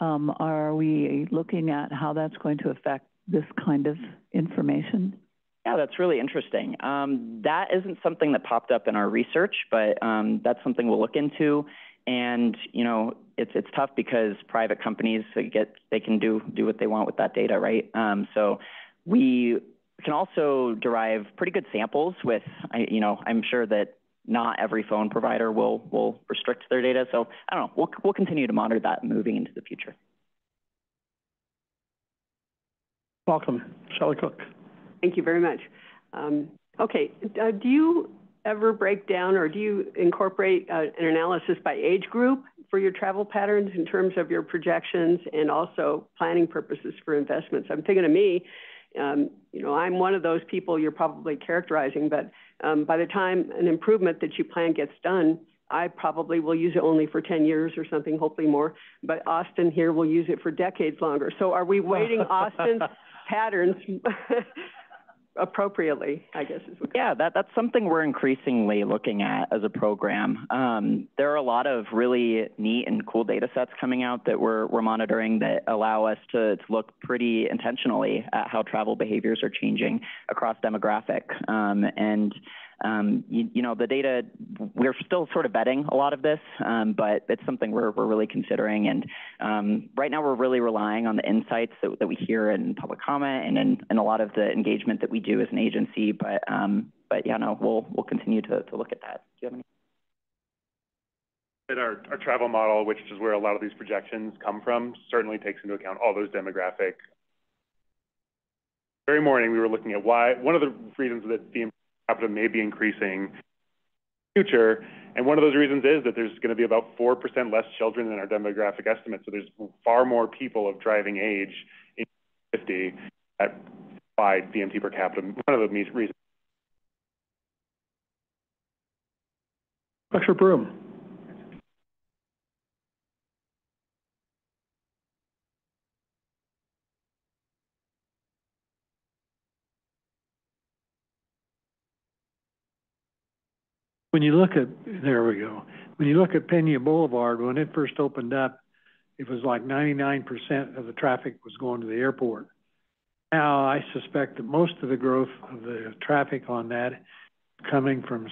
Um, are we looking at how that's going to affect this kind of information?
Yeah, that's really interesting. Um, that isn't something that popped up in our research, but um, that's something we'll look into. And you know, it's it's tough because private companies get they can do do what they want with that data, right? Um, so we can also derive pretty good samples with, you know, I'm sure that not every phone provider will will restrict their data. So I don't know. We'll we'll continue to monitor that moving into the future.
Welcome, Shelley Cook.
Thank you very much. Um, okay, uh, do you ever break down or do you incorporate uh, an analysis by age group for your travel patterns in terms of your projections and also planning purposes for investments? I'm thinking of me, um, you know, I'm one of those people you're probably characterizing, but um, by the time an improvement that you plan gets done, I probably will use it only for 10 years or something, hopefully more. But Austin here will use it for decades longer. So are we weighting Austin's patterns appropriately, I guess is what.
Yeah, that, that's something we're increasingly looking at as a program. Um, there are a lot of really neat and cool data sets coming out that we're, we're monitoring that allow us to, to look pretty intentionally at how travel behaviors are changing across demographic. Um, and um, you, you, know, the data, we're still sort of vetting a lot of this, um, but it's something we're, we're really considering. And um, right now we're really relying on the insights that, that we hear in public comment and in, in, a lot of the engagement that we do as an agency. But, um, but yeah, no, we'll, we'll continue to, to look at that. Do you have any?
Our, our travel model, which is where a lot of these projections come from, certainly takes into account all those demographic. Very morning, we were looking at why, one of the reasons that the capita may be increasing in the future. And one of those reasons is that there's going to be about 4% less children in our demographic estimate. So there's far more people of driving age in 50 at by VMT per capita. One of the reasons.
Dr. Broom.
When you look at, there we go. When you look at Pena Boulevard, when it first opened up, it was like 99% of the traffic was going to the airport. Now, I suspect that most of the growth of the traffic on that coming from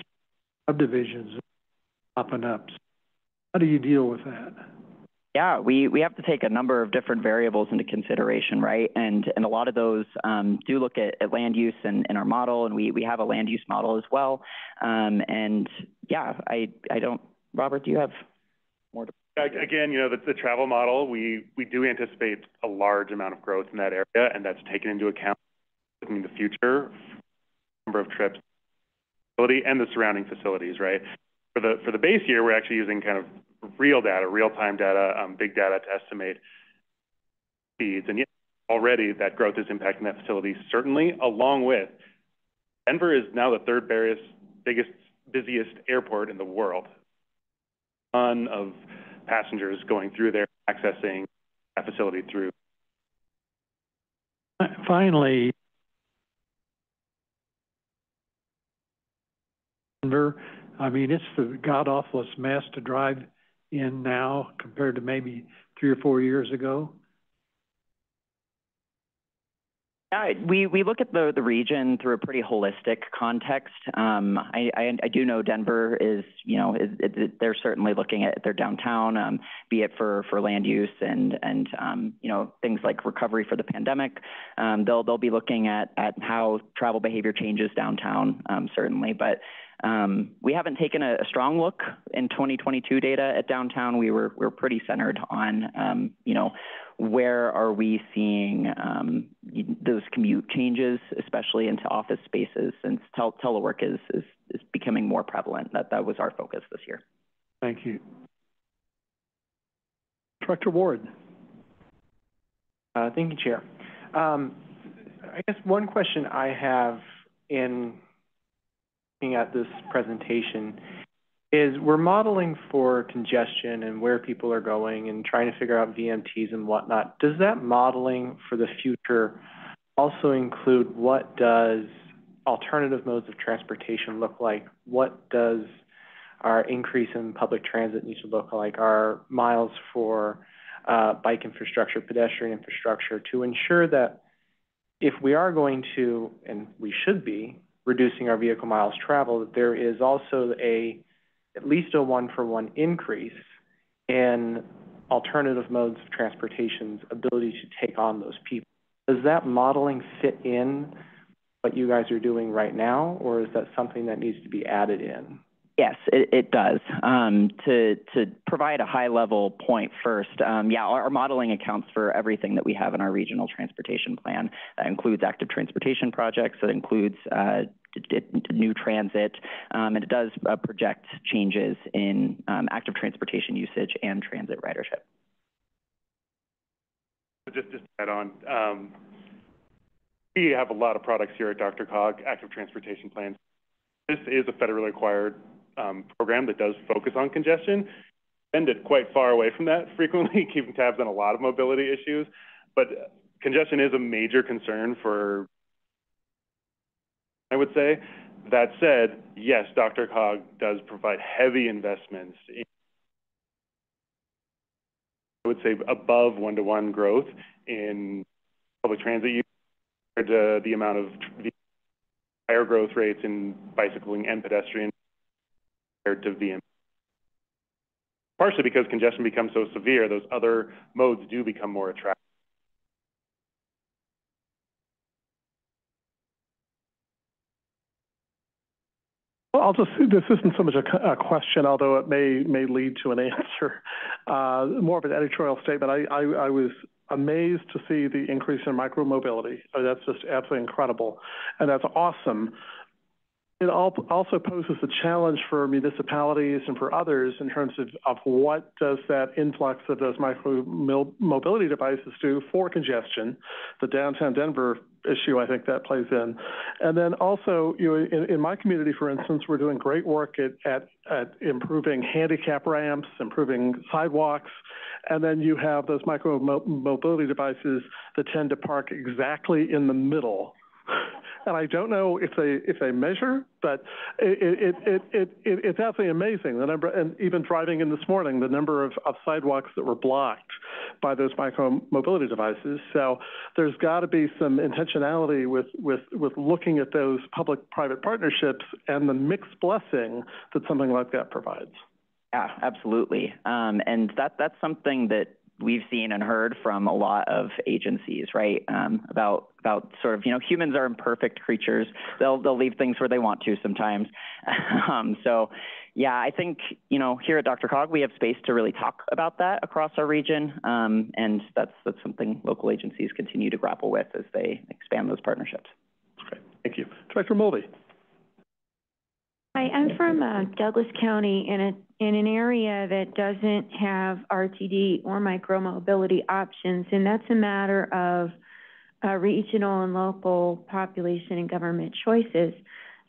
subdivisions popping up. How do you deal with that?
Yeah, we, we have to take a number of different variables into consideration, right? And and a lot of those um, do look at, at land use in, in our model, and we, we have a land use model as well. Um, and yeah, I I don't, Robert, do you have more to?
Again, you know, the, the travel model, we, we do anticipate a large amount of growth in that area, and that's taken into account in the future, number of trips, and the surrounding facilities, right? For the for the base year, we're actually using kind of real data, real-time data, um, big data to estimate speeds. And yet already that growth is impacting that facility, certainly, along with Denver is now the third biggest, busiest airport in the world. A ton of passengers going through there, accessing that facility through.
Finally, Denver I mean, it's the god-awfulest mess to drive in now compared to maybe three or four years ago.
Yeah, we, we look at the, the region through a pretty holistic context. Um, I, I, I do know Denver is, you know, is, they're certainly looking at their downtown, um, be it for, for land use and, and, um, you know, things like recovery for the pandemic. Um, they'll, they'll be looking at, at how travel behavior changes downtown, um, certainly. But um, we haven't taken a, a strong look in 2022 data at downtown. We were, we're pretty centered on, um, you know, where are we seeing um, those commute changes, especially into office spaces, since tel telework is, is, is becoming more prevalent. That, that was our focus this year.
Thank you.
Director Ward.
Uh, thank you, Chair. Um, I guess one question I have in looking at this presentation is we're modeling for congestion and where people are going and trying to figure out VMTs and whatnot. Does that modeling for the future also include what does alternative modes of transportation look like? What does our increase in public transit need to look like? Our miles for uh, bike infrastructure, pedestrian infrastructure, to ensure that if we are going to, and we should be, reducing our vehicle miles traveled, there is also a at least a one-for-one increase in alternative modes of transportation's ability to take on those people. Does that modeling fit in what you guys are doing right now, or is that something that needs to be added in?
Yes, it, it does. Um, to, to provide a high level point first, um, yeah, our, our, modeling accounts for everything that we have in our regional transportation plan. That includes active transportation projects, that includes uh, new transit, um, and it does uh, project changes in um, active transportation usage and transit ridership.
Just, just to add on, um, we have a lot of products here at DRCOG, active transportation plans. This is a federally required um, program that does focus on congestion. Bend it quite far away from that frequently, keeping tabs on a lot of mobility issues. But congestion is a major concern for I would say. That said, yes, DRCOG does provide heavy investments in, I would say, above one-to-one -one growth in public transit use compared to the amount of higher growth rates in bicycling and pedestrian compared to VM. Partially because congestion becomes so severe, those other modes do become more attractive.
Well, I'll just, this isn't so much a, question, although it may, may lead to an answer. Uh, more of an editorial statement. I, I, I was amazed to see the increase in micromobility. Uh, that's just absolutely incredible. And that's awesome. It also poses a challenge for municipalities and for others in terms of, of what does that influx of those micro mobility devices do for congestion. The downtown Denver issue, I think that plays in. And then also, you know, in, in my community, for instance, we're doing great work at, at, at improving handicap ramps, improving sidewalks, and then you have those micro mobility devices that tend to park exactly in the middle and I don't know if they if they measure, but it it it it, it it's absolutely amazing the number. And even driving in this morning, the number of, of sidewalks that were blocked by those micro mobility devices. So there's got to be some intentionality with with with looking at those public-private partnerships and the mixed blessing that something like that provides.
Yeah, absolutely. Um, and that that's something that we've seen and heard from a lot of agencies, right? Um, about about sort of you know humans are imperfect creatures. They'll they'll leave things where they want to sometimes. um, so yeah, I think you know here at DRCOG we have space to really talk about that across our region, um, and that's that's something local agencies continue to grapple with as they expand those partnerships.
Okay, thank you, Director Mulvey.
Hi, I'm from uh, Douglas County in a in an area that doesn't have RTD or micromobility options, and that's a matter of uh, regional and local population and government choices.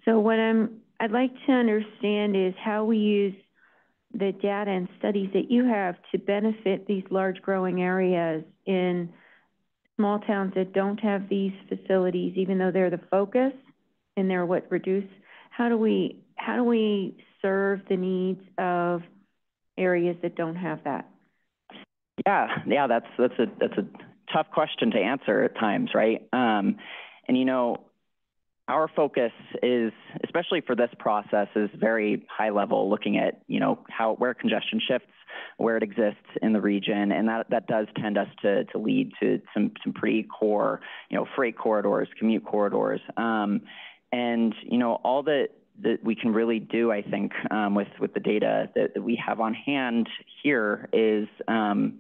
So what I'm I'd like to understand is how we use the data and studies that you have to benefit these large growing areas in small towns that don't have these facilities, even though they're the focus and they're what reduce. How do we how do we serve the needs of areas that don't have that?
Yeah, yeah, that's, that's a, that's a tough question to answer at times, right? Um, and you know, our focus is, especially for this process, is very high level, looking at, you know, how, where congestion shifts, where it exists in the region, and that, that does tend us to, to lead to some, some pretty core, you know, freight corridors, commute corridors. Um, and, you know, all that, that we can really do, I think, um, with, with the data that, that we have on hand here is, um,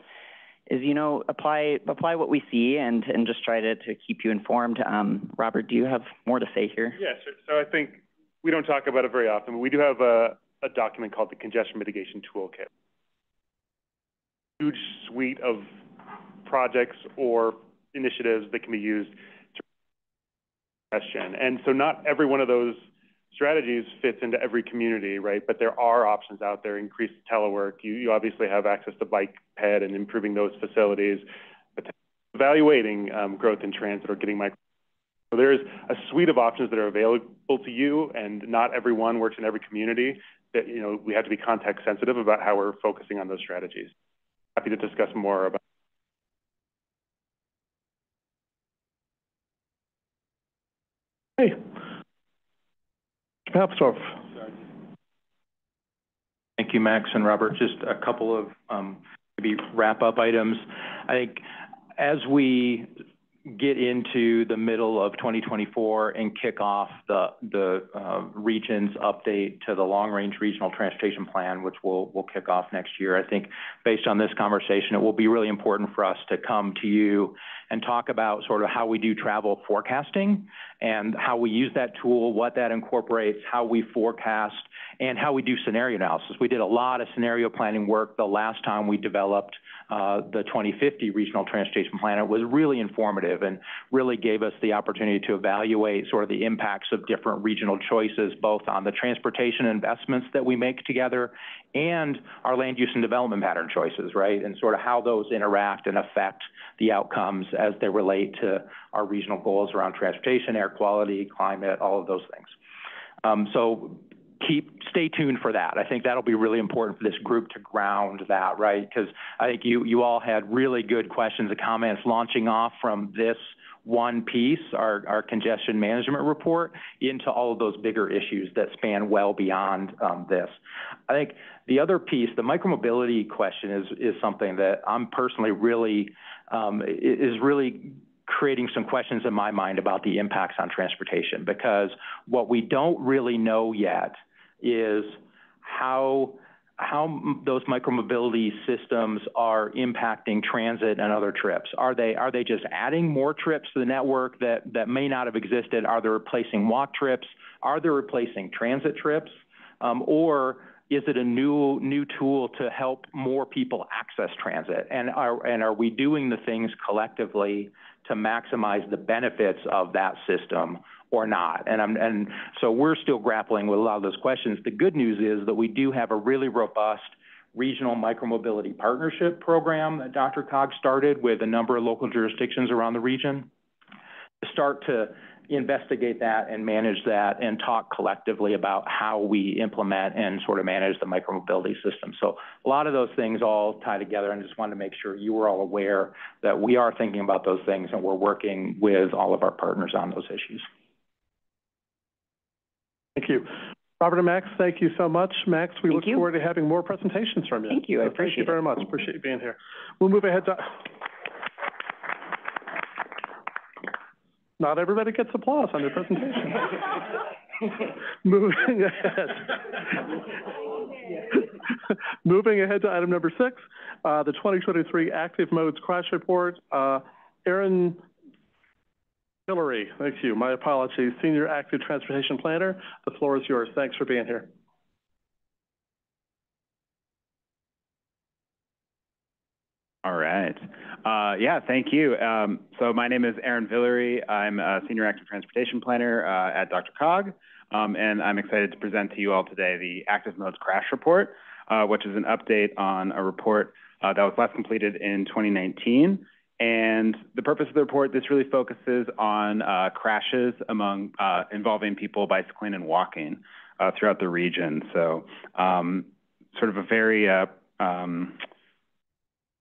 is, you know, apply, apply what we see and, and just try to, to keep you informed. Um, Robert, do you have more to say here?
Yes. Yeah, so, so I think we don't talk about it very often, but we do have a, a document called the Congestion Mitigation Toolkit. Huge suite of projects or initiatives that can be used to congestion. And so not every one of those strategies fits into every community, right? But there are options out there, increased telework. You, you obviously have access to bike ped and improving those facilities, evaluating um, growth in transit or getting micro. So there's a suite of options that are available to you, and not everyone works in every community. That you know we have to be context sensitive about how we're focusing on those strategies. Happy to discuss more about.
Thank you, Max and Robert. Just a couple of um, maybe wrap-up items. I think as we get into the middle of 2024 and kick off the, the uh, region's update to the long-range regional transportation plan, which will will kick off next year. I think based on this conversation, it will be really important for us to come to you and talk about sort of how we do travel forecasting and how we use that tool, what that incorporates, how we forecast, and how we do scenario analysis. We did a lot of scenario planning work the last time we developed uh, the 2050 Regional Transportation Plan. It was really informative and really gave us the opportunity to evaluate sort of the impacts of different regional choices, both on the transportation investments that we make together and our land use and development pattern choices, right? And sort of how those interact and affect the outcomes as they relate to our regional goals around transportation, air quality, climate, all of those things. Um, so keep stay tuned for that. I think that'll be really important for this group to ground that, right? Because I think you you all had really good questions and comments launching off from this one piece, our, our congestion management report, into all of those bigger issues that span well beyond um, this. I think the other piece, the micromobility question, is is something that I'm personally really um, is really creating some questions in my mind about the impacts on transportation because what we don't really know yet is how how those micromobility systems are impacting transit and other trips. Are they are they just adding more trips to the network that that may not have existed? Are they replacing walk trips? Are they replacing transit trips? Um, or is it a new new tool to help more people access transit? And are and are we doing the things collectively to maximize the benefits of that system or not? And, I'm, and so we're still grappling with a lot of those questions. The good news is that we do have a really robust regional micromobility partnership program that DRCOG started with a number of local jurisdictions around the region to start to investigate that and manage that and talk collectively about how we implement and sort of manage the micromobility system. So a lot of those things all tie together and just wanted to make sure you were all aware that we are thinking about those things and we're working with all of our partners on those issues.
Thank you. Robert and Max, thank you so much. Max, we
thank
look
you.
forward to having more presentations from you.
Thank you. I
so
appreciate
Thank you very
it.
much. Appreciate you being here. We'll move ahead to... Not everybody gets applause on their presentation. Moving ahead. Moving ahead to item number six, uh, the 2023 Active Modes Crash Report. Uh, Aaron Hillary, thank you. My apologies. Senior Active Transportation Planner. The floor is yours. Thanks for being here.
All right. Uh, yeah, thank you. Um, so my name is Aaron Villere. I'm a Senior Active Transportation Planner uh, at DRCOG, um, and I'm excited to present to you all today the Active Modes Crash Report, uh, which is an update on a report uh, that was last completed in 2019 and the purpose of the report, this really focuses on uh, crashes among uh, involving people bicycling and walking uh, throughout the region. So um, sort of a very uh, um,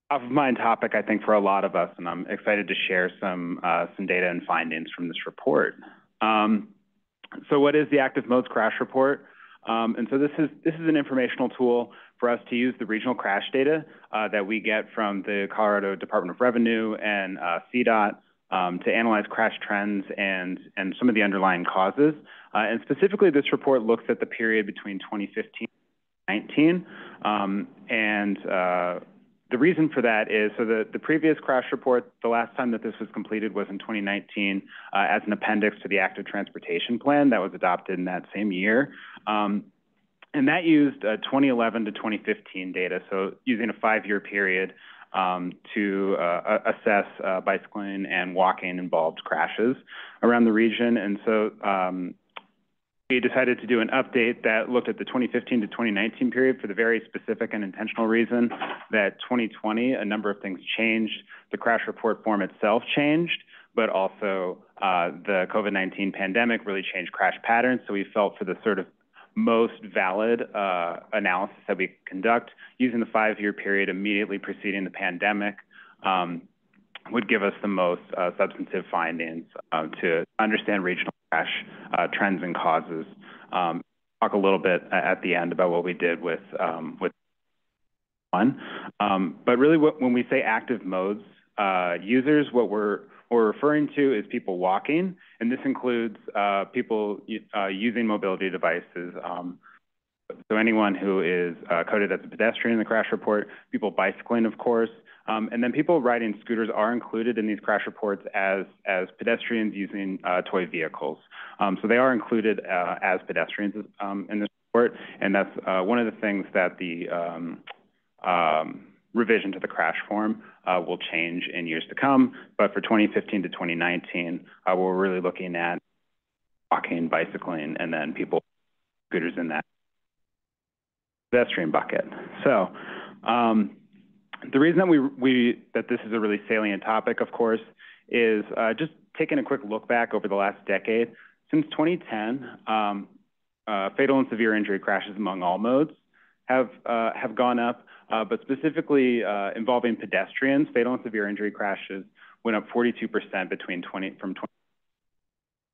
top of mind topic, I think, for a lot of us, and I'm excited to share some, uh, some data and findings from this report. Um, so what is the Active Modes Crash Report? Um, and so this is, this is an informational tool for us to use the regional crash data uh, that we get from the Colorado Department of Revenue and uh, CDOT um, to analyze crash trends and, and some of the underlying causes. Uh, and specifically, this report looks at the period between 2015 and 2019. Um, and uh, the reason for that is, so the, the previous crash report, the last time that this was completed was in 2019 uh, as an appendix to the active transportation plan that was adopted in that same year. Um, and that used uh, 2011 to 2015 data, so using a five-year period um, to uh, assess uh, bicycling and walking involved crashes around the region. And so um, we decided to do an update that looked at the 2015 to 2019 period for the very specific and intentional reason that 2020, a number of things changed. The crash report form itself changed, but also uh, the COVID-19 pandemic really changed crash patterns. So we felt for the sort of most valid uh, analysis that we conduct using the five-year period immediately preceding the pandemic um, would give us the most uh, substantive findings uh, to understand regional crash uh, trends and causes. Um, talk a little bit at the end about what we did with um, with one. Um, but really, when we say active modes, uh, users, what we're referring to is people walking, and this includes uh, people using mobility devices. So anyone who is coded as a pedestrian in the crash report, people bicycling, of course, um, and then people riding scooters are included in these crash reports as, as pedestrians using uh, toy vehicles. Um, so they are included uh, as pedestrians um, in this report, and that's uh, one of the things that the um, um, revision to the crash form uh, will change in years to come. But for 2015 to 2019, uh, we're really looking at walking, bicycling, and then people scooters in that pedestrian bucket. So um, the reason that we, we that this is a really salient topic, of course, is uh, just taking a quick look back over the last decade. Since 2010, um, uh, fatal and severe injury crashes among all modes have uh, have gone up, uh, but specifically uh, involving pedestrians, fatal and severe injury crashes went up 42% between 20 from 20.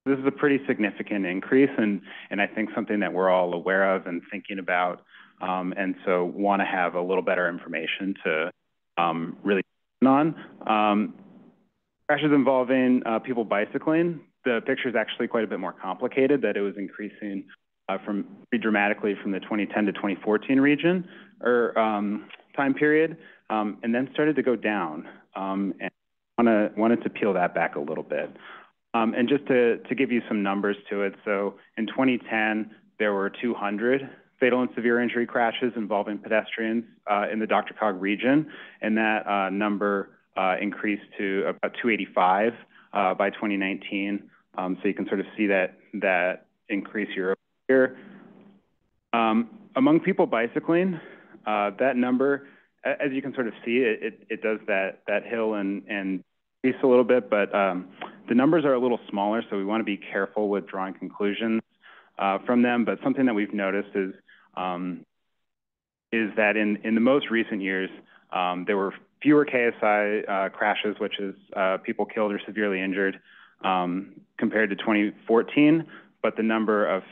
This is a pretty significant increase, and and I think something that we're all aware of and thinking about, um, and so want to have a little better information to um, really on. Um, crashes involving uh, people bicycling, the picture is actually quite a bit more complicated, that it was increasing uh, from pretty dramatically from the 2010 to 2014 region or um, time period, um, and then started to go down. Um, and wanna, wanted to peel that back a little bit. Um, and just to, to give you some numbers to it, so in 2010, there were 200 fatal and severe injury crashes involving pedestrians uh, in the DRCOG region, and that uh, number uh, increased to about 285 uh, by 2019. Um, so you can sort of see that that increase year over year. Um, among people bicycling, uh, that number, as you can sort of see, it, it, it does that that hill and and increase a little bit, but um, the numbers are a little smaller, so we want to be careful with drawing conclusions uh, from them. But something that we've noticed is is that in, the most recent years, um, there were fewer KSI uh, crashes, which is uh, people killed or severely injured, um, compared to 2014, but the number of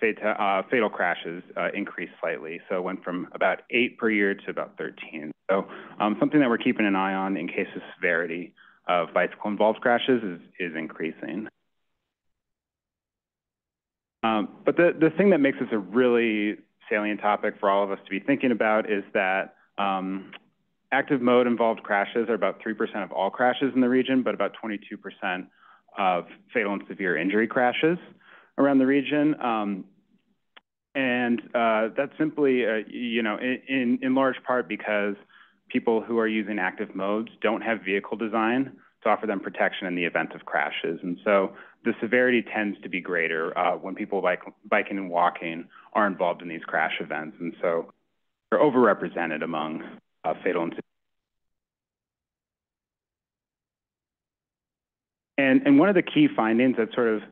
fata uh, fatal crashes increased slightly. So it went from about eight per year to about 13. So um, something that we're keeping an eye on in case the severity of bicycle-involved crashes is, is increasing. Um, but the, the thing that makes this a really salient topic for all of us to be thinking about is that um, active mode involved crashes are about 3% of all crashes in the region, but about 22% of fatal and severe injury crashes around the region. Um, and uh, that's simply, uh, you know, in, in large part because people who are using active modes don't have vehicle design to offer them protection in the event of crashes. And so the severity tends to be greater uh, when people bike, biking and walking are involved in these crash events. And so they're overrepresented among uh, fatal and And, and one of the key findings that sort of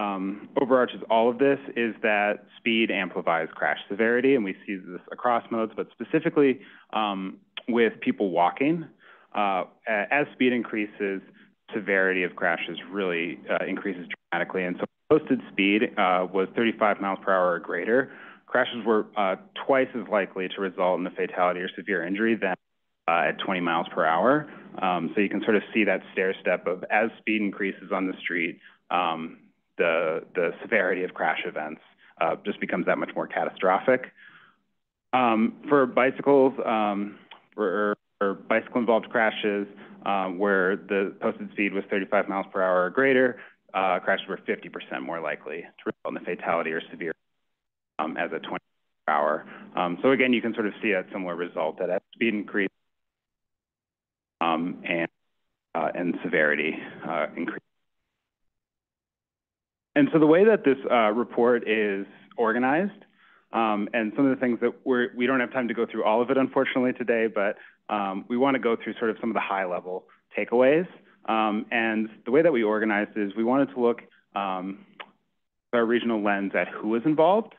um, overarches all of this is that speed amplifies crash severity, and we see this across modes, but specifically um, with people walking. Uh, as speed increases, severity of crashes really uh, increases dramatically. And so posted speed uh, was 35 miles per hour or greater. Crashes were uh, twice as likely to result in a fatality or severe injury than uh, at 20 miles per hour. Um, so you can sort of see that stair step of as speed increases on the street, um, the, the severity of crash events uh, just becomes that much more catastrophic. Um, for bicycles, um, for, for bicycle-involved crashes, um, where the posted speed was 35 miles per hour or greater, uh, crashes were 50% more likely to result in a fatality or severe um, as a 20 per hour. Um, so again, you can sort of see a similar result that as speed increase um, and uh, and severity uh, increase. And so the way that this uh, report is organized, um, and some of the things that we're, we don't have time to go through all of it, unfortunately, today, but um, we want to go through sort of some of the high-level takeaways. Um, and the way that we organized is we wanted to look um, our regional lens at who was involved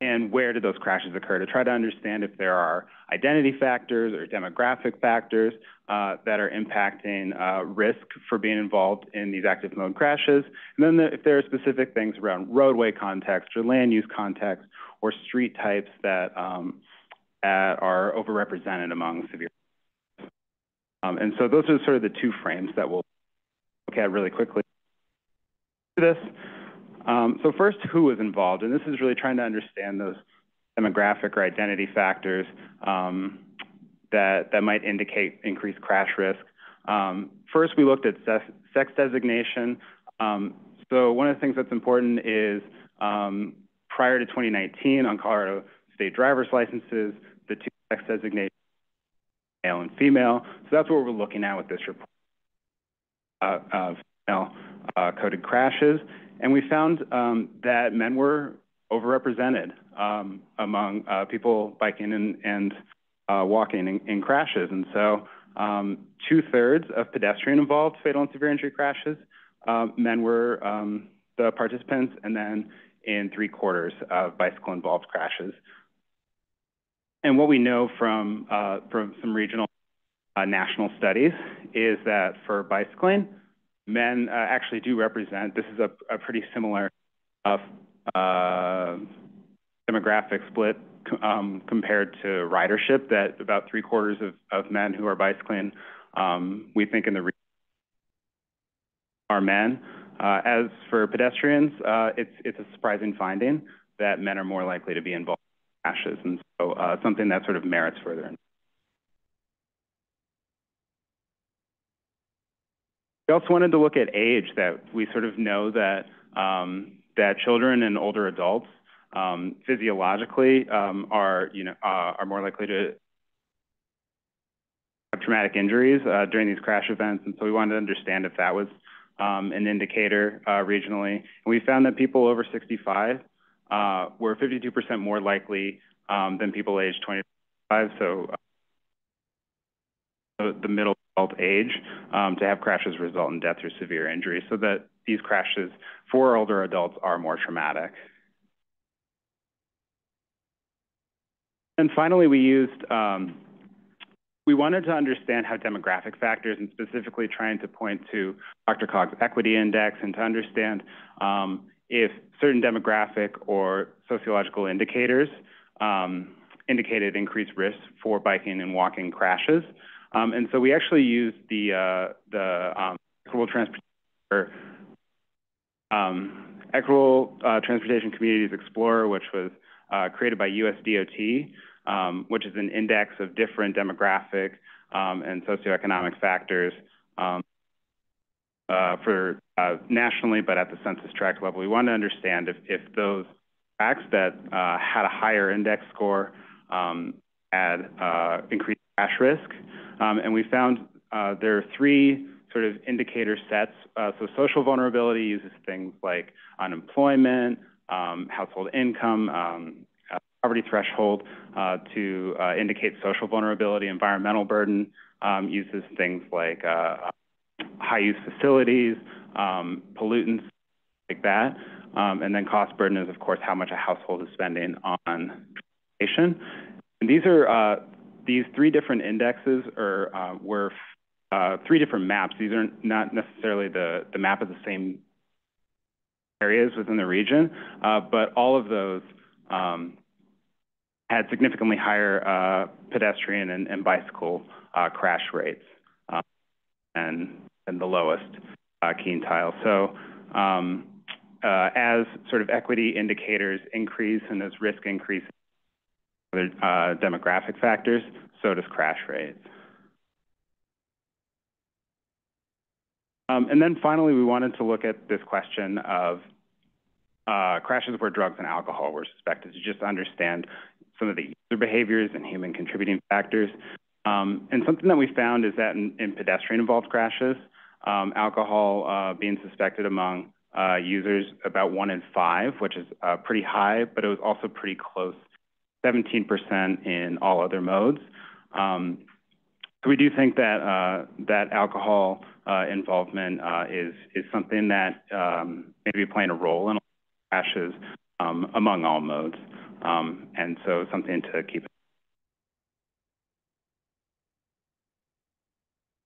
and where did those crashes occur to try to understand if there are identity factors or demographic factors uh, that are impacting uh, risk for being involved in these active mode crashes. And then the, if there are specific things around roadway context or land use context or street types that, um, are overrepresented among severe. Um, and so those are sort of the two frames that we'll look at really quickly. This. Um, so first, who was involved? And this is really trying to understand those demographic or identity factors um, that, that might indicate increased crash risk. Um, first, we looked at sex, sex designation. Um, so one of the things that's important is um, prior to 2019 on Colorado state driver's licenses, the two sex designations, male and female. So that's what we're looking at with this report uh, of female uh, coded crashes. And we found um, that men were overrepresented um, among uh, people biking and, and uh, walking in, in, crashes. And so um, two-thirds of pedestrian-involved fatal and severe injury crashes, uh, men were um, the participants, and then in three-quarters of bicycle-involved crashes. And what we know from, uh, from some regional uh, national studies is that for bicycling, men uh, actually do represent, this is a, a pretty similar uh, uh, demographic split um, compared to ridership, that about three quarters of, of men who are bicycling, um, we think in the region are men. Uh, as for pedestrians, uh, it's, it's a surprising finding that men are more likely to be involved in crashes, and so uh, something that sort of merits further We also wanted to look at age, that we sort of know that, um, that children and older adults um, physiologically um, are, you know, uh, are more likely to have traumatic injuries uh, during these crash events. And so we wanted to understand if that was um, an indicator uh, regionally. And we found that people over 65 uh, were 52% more likely um, than people aged 25. So uh, the middle adult age um, to have crashes result in death or severe injury so that these crashes for older adults are more traumatic. And finally, we used, um, we wanted to understand how demographic factors and specifically trying to point to DRCOG's equity index and to understand um, if certain demographic or sociological indicators um, indicated increased risk for biking and walking crashes. Um, and so we actually used the, uh, the um, Equitable Transportation, um, Equitable uh, Transportation Communities Explorer, which was uh, created by USDOT, um, which is an index of different demographic um, and socioeconomic factors um, uh, for uh, nationally, but at the census tract level. We wanted to understand if, if those tracts that uh, had a higher index score had uh, increased crash risk. Um, and we found uh, there are three sort of indicator sets. Uh, so social vulnerability uses things like unemployment, um, household income, um, poverty threshold uh, to uh, indicate social vulnerability. Environmental burden um, uses things like uh, high-use facilities, um, pollutants, like that. Um, and then cost burden is, of course, how much a household is spending on transportation. And these are, uh, these three different indexes are, uh, were uh, three different maps. These are not necessarily the, the map of the same areas within the region, but all of those um, had significantly higher uh, pedestrian and, and bicycle uh, crash rates uh, and, and the lowest quintile. So um, as sort of equity indicators increase and as risk increases, other demographic factors, so does crash rates. Um, and then finally, we wanted to look at this question of uh, crashes where drugs and alcohol were suspected to just understand some of the user behaviors and human contributing factors. Um, and something that we found is that in, in pedestrian-involved crashes, um, alcohol uh, being suspected among uh, users about one in five, which is uh, pretty high, but it was also pretty close, 17% in all other modes. Um, so we do think that uh, that alcohol uh, involvement uh, is is something that um, may be playing a role in crashes um, among all modes, and so something to keep.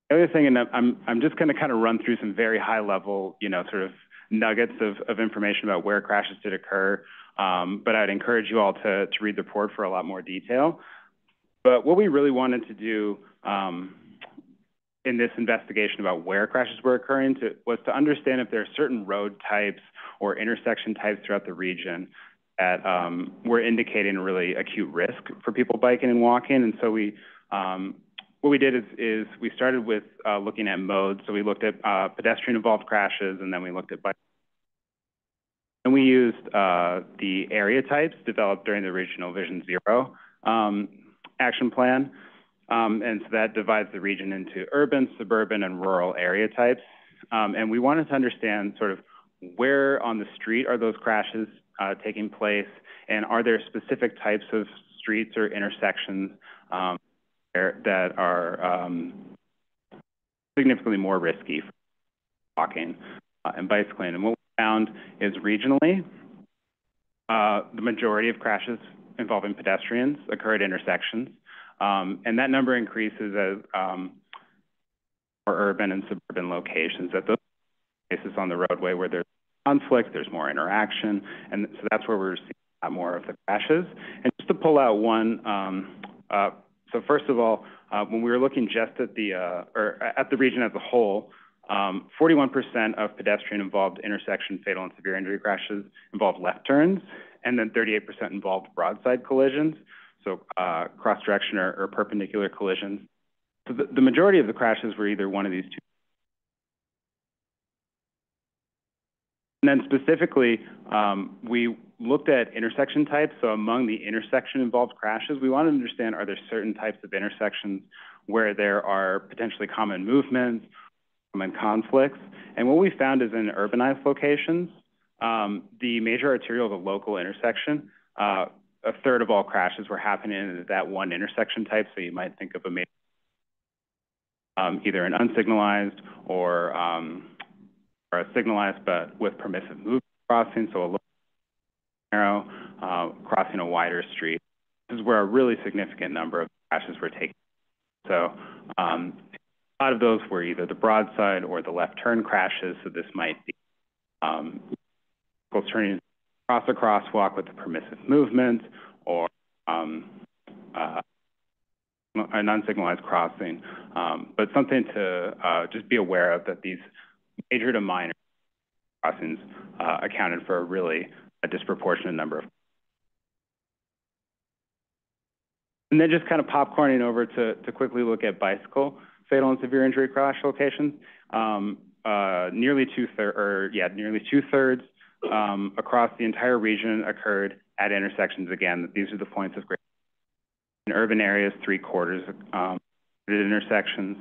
The other thing, and I'm I'm just going to kind of run through some very high level, you know, sort of nuggets of, of information about where crashes did occur. Um, but I'd encourage you all to, to read the report for a lot more detail. But what we really wanted to do um, in this investigation about where crashes were occurring to, was to understand if there are certain road types or intersection types throughout the region that um, were indicating really acute risk for people biking and walking. And so we, um, what we did is, is we started with uh, looking at modes. So we looked at uh, pedestrian-involved crashes, and then we looked at bike. And we used uh, the area types developed during the Regional Vision Zero um, action plan. Um, and so that divides the region into urban, suburban, and rural area types. Um, and we wanted to understand sort of where on the street are those crashes uh, taking place, and are there specific types of streets or intersections um, that are um, significantly more risky for walking uh, and bicycling. And what we found is regionally, uh, the majority of crashes involving pedestrians occur at intersections. Um, and that number increases as um, more urban and suburban locations. At those places on the roadway where there's conflict, there's more interaction, and so that's where we're seeing a lot more of the crashes. And just to pull out one, um, uh, so first of all, uh, when we were looking just at the uh, or at the region as a whole, 41% um, of pedestrian-involved intersection fatal and severe injury crashes involved left turns, and then 38% involved broadside collisions so uh, cross-direction or, or, perpendicular collisions. So the, the, majority of the crashes were either one of these two. And then specifically, um, we looked at intersection types. So among the intersection-involved crashes, we wanted to understand are there certain types of intersections where there are potentially common movements, common conflicts. And what we found is in urbanized locations, um, the major arterial, the local intersection, uh, a third of all crashes were happening at that one intersection type. So you might think of a major, um, either an unsignalized or, um, a signalized, but with permissive movement crossing. So a narrow uh, crossing a wider street. This is where a really significant number of crashes were taken. So um, a lot of those were either the broadside or the left turn crashes. So this might be um, turning cross a crosswalk with a permissive movement or um, uh, an unsignalized crossing, um, but something to uh, just be aware of that these major to minor crossings uh, accounted for a really a disproportionate number of. And then just kind of popcorning over to, to quickly look at bicycle fatal and severe injury crash locations. Um, uh, nearly two thirds, or yeah, nearly two thirds um, across the entire region occurred at intersections. Again, these are the points of great. In urban areas, three quarters um, at intersections.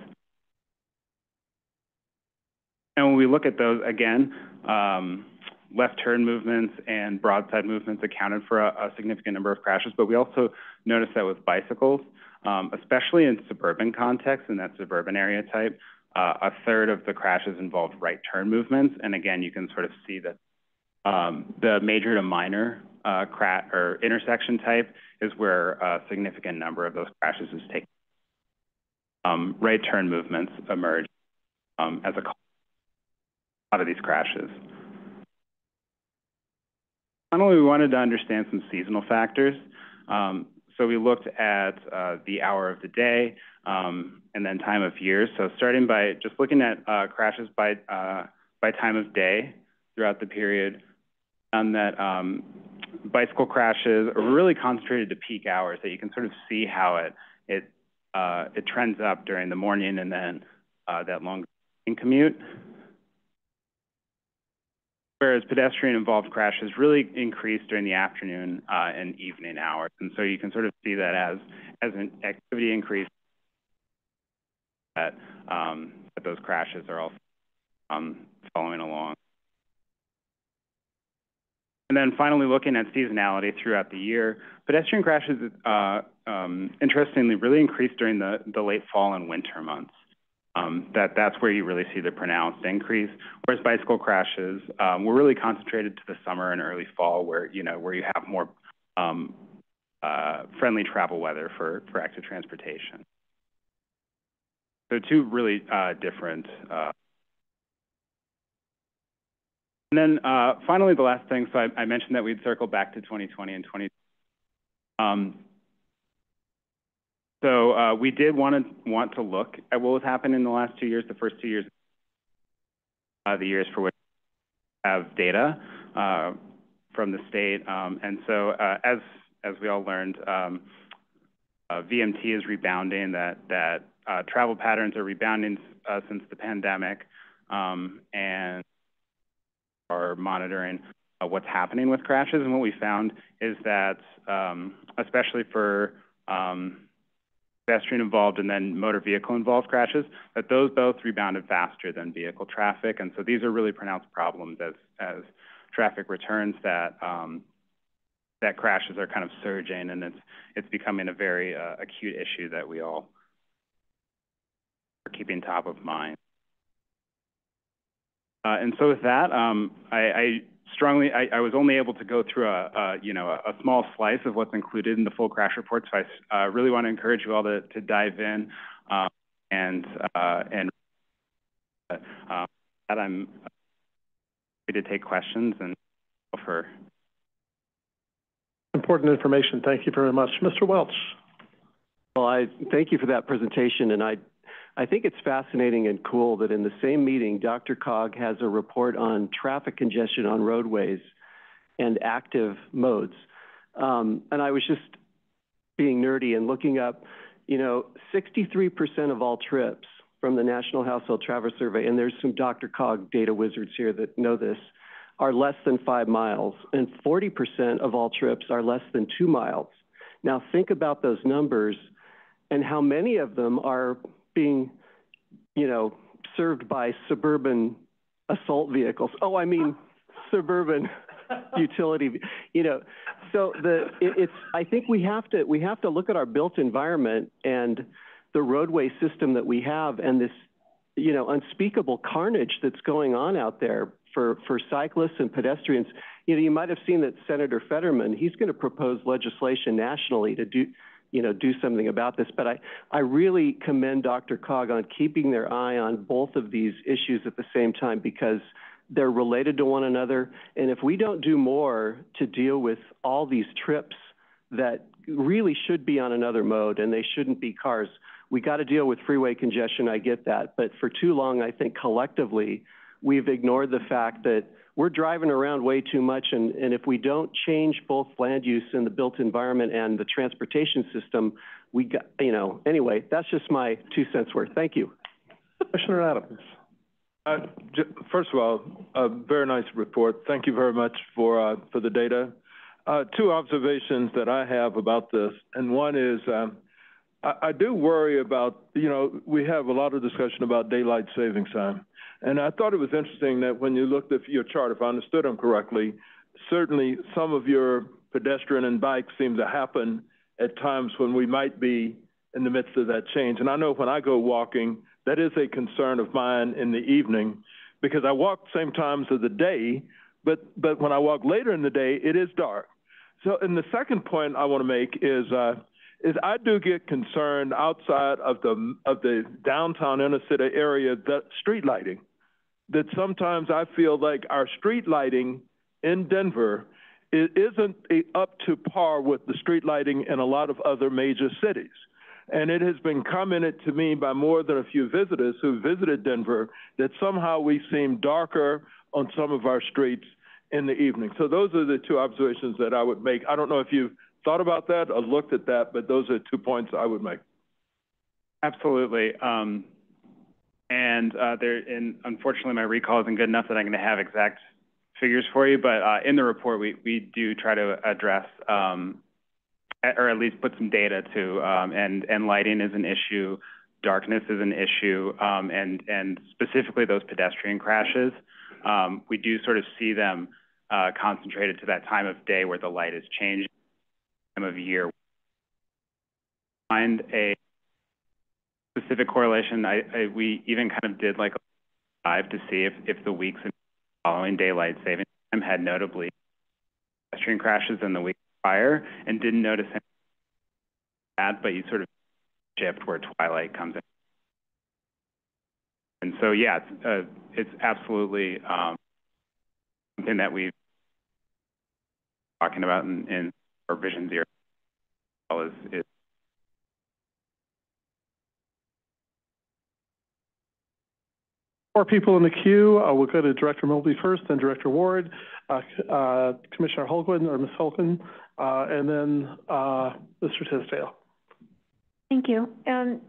And when we look at those, again, um, left turn movements and broadside movements accounted for a, a, significant number of crashes, but we also noticed that with bicycles, um, especially in suburban contexts, in that suburban area type, uh, a third of the crashes involved right turn movements. And again, you can sort of see that um, the major to minor uh, or intersection type is where a significant number of those crashes is taking. Um, right turn movements emerge um, as a of these crashes. Finally, we wanted to understand some seasonal factors. Um, so we looked at uh, the hour of the day um, and then time of year. So starting by just looking at uh, crashes by uh, by time of day throughout the period, and that um, bicycle crashes are really concentrated to peak hours. That you can sort of see how it it uh, it trends up during the morning and then uh, that long commute whereas pedestrian-involved crashes really increase during the afternoon uh, and evening hours. And so you can sort of see that as, as an activity increase, that, um, that those crashes are also um, following along. And then finally, looking at seasonality throughout the year, pedestrian crashes, uh, um, interestingly, really increase during the, the late fall and winter months um, that that's where you really see the pronounced increase. Whereas bicycle crashes, um, we're really concentrated to the summer and early fall, where you know where you have more um, uh, friendly travel weather for for active transportation. So two really uh, different. Uh, and then finally, the last thing. So I, I, mentioned that we'd circle back to 2020 and 20. So uh, we did want to want to look at what was happening in the last two years, the first two years, uh, the years for which we have data uh, from the state. Um, and so uh, as as we all learned, um, uh, VMT is rebounding. That that uh, travel patterns are rebounding since the pandemic, um, and are monitoring what's happening with crashes. And what we found is that, um, especially for um, pedestrian involved and then motor vehicle involved crashes, that those both rebounded faster than vehicle traffic. And so these are really pronounced problems as, as traffic returns that, um, that crashes are kind of surging and it's, it's becoming a very uh, acute issue that we all are keeping top of mind. Uh, and so with that, um, I, I strongly, I, I was only able to go through a, a you know, a, a, small slice of what's included in the full crash report. So I uh, really want to encourage you all to, to dive in um, and uh, and uh, that I'm happy to take questions and offer.
Important information. Thank you very much, Mr. Welch.
Well, I thank you for that presentation, and I I think it's fascinating and cool that in the same meeting, DRCOG has a report on traffic congestion on roadways and active modes. Um, and I was just being nerdy and looking up, you know, 63% of all trips from the National Household Travel Survey, and there's some DRCOG data wizards here that know this, are less than five miles, and 40% of all trips are less than two miles. Now think about those numbers and how many of them are being, you know, served by suburban assault vehicles. Oh, I mean, suburban utility, you know. So the it, it's I think we have to we have to look at our built environment and the roadway system that we have and this you know unspeakable carnage that's going on out there for for cyclists and pedestrians. You know, you might have seen that Senator Fetterman, he's going to propose legislation nationally to do you know, do something about this. But I, I really commend DRCOG on keeping their eye on both of these issues at the same time because they're related to one another. And if we don't do more to deal with all these trips that really should be on another mode and they shouldn't be cars, we got to deal with freeway congestion. I get that. But for too long, I think collectively, we've ignored the fact that we're driving around way too much, and, and if we don't change both land use and the built environment and the transportation system, we got, you know, anyway, that's just my two cents worth. Thank you.
Commissioner Adams.
Uh, first of all, a very nice report. Thank you very much for, uh, for the data. Uh, two observations that I have about this, and one is um, I, I do worry about, you know, we have a lot of discussion about daylight savings time. And I thought it was interesting that when you looked at your chart, if I understood them correctly, certainly some of your pedestrian and bike seem to happen at times when we might be in the midst of that change. And I know when I go walking, that is a concern of mine in the evening because I walk same times of the day, but, but when I walk later in the day, it is dark. So, and the second point I want to make is, uh, is I do get concerned outside of the of the downtown inner city area the street lighting. That sometimes I feel like our street lighting in Denver it isn't up to par with the street lighting in a lot of other major cities. And it has been commented to me by more than a few visitors who visited Denver that somehow we seem darker on some of our streets in the evening. So those are the two observations that I would make. I don't know if you've thought about that I looked at that, but those are two points I would make.
Absolutely. Um, and uh, there, and unfortunately, my recall isn't good enough that I'm going to have exact figures for you. But uh, in the report, we we do try to address, um, or at least put some data to, um, and and lighting is an issue, darkness is an issue, um, and and specifically those pedestrian crashes. Um, we do sort of see them uh, concentrated to that time of day where the light is changing, of year. Find a specific correlation. I, I, we even kind of did like a dive to see if, if the weeks following daylight saving time had notably pedestrian crashes in the week prior and didn't notice any that, but you sort of shift where twilight comes in. And so, yeah, it's, uh, it's absolutely um, something that we've talking about in, in our Vision Zero is, is
Four people in the queue. Uh, we'll go to Director Mobley first, then Director Ward, uh, uh, Commissioner Holguin or Ms. Holguin, uh, and then uh, Mr. Tisdale.
Thank you. Um,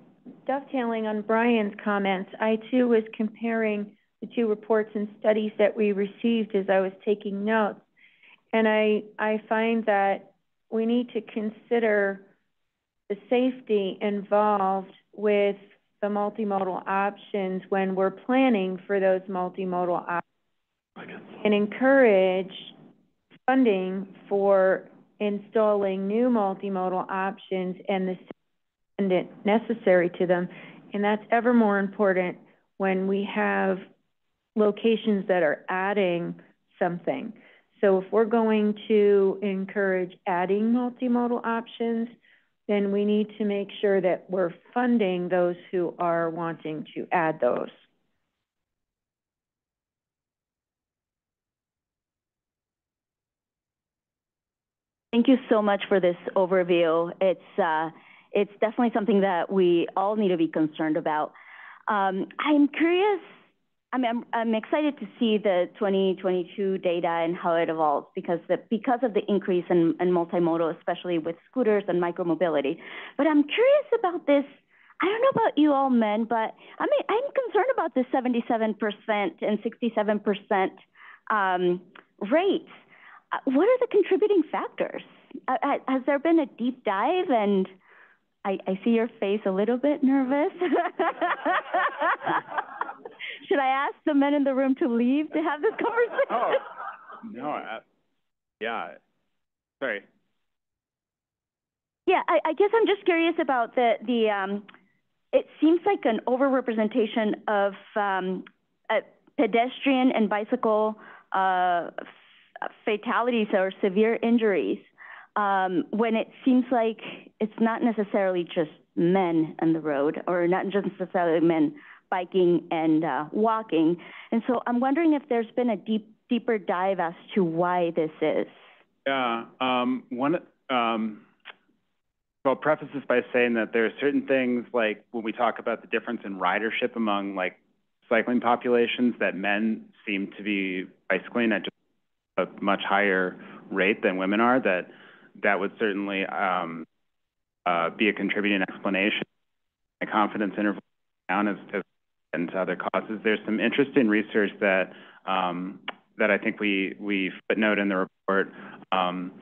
dovetailing on Brian's comments, I too was comparing the two reports and studies that we received as I was taking notes. And I, I find that we need to consider the safety involved with the multimodal options when we're planning for those multimodal options and encourage funding for installing new multimodal options and the necessary to them. And that's ever more important when we have locations that are adding something. So if we're going to encourage adding multimodal options, then we need to make sure that we're funding those who are wanting to add those.
Thank you so much for this overview. It's, uh, it's definitely something that we all need to be concerned about. Um, I'm curious I mean, I'm, I'm excited to see the 2022 data and how it evolves because the, because of the increase in, in multimodal, especially with scooters and micromobility. But I'm curious about this. I don't know about you all men, but I mean, I'm concerned about the 77% and 67% um, rates. Uh, what are the contributing factors? Uh, uh, has there been a deep dive and I, I see your face a little bit nervous. Should I ask the men in the room to leave to have this conversation?
Oh, no, I, yeah. Sorry.
Yeah, I, I guess I'm just curious about the, the um, it seems like an overrepresentation of um, pedestrian and bicycle uh, fatalities or severe injuries um, when it seems like it's not necessarily just men on the road or not just necessarily men biking and uh, walking. And so I'm wondering if there's been a deep, deeper dive as to why this is.
Yeah, um, one, um, I'll preface this by saying that there are certain things like when we talk about the difference in ridership among like cycling populations that men seem to be bicycling at a much higher rate than women are that that would certainly um, uh, be a contributing explanation. My confidence interval down as, as and other causes. There's some interesting research that um, that I think we we footnote in the report. Um,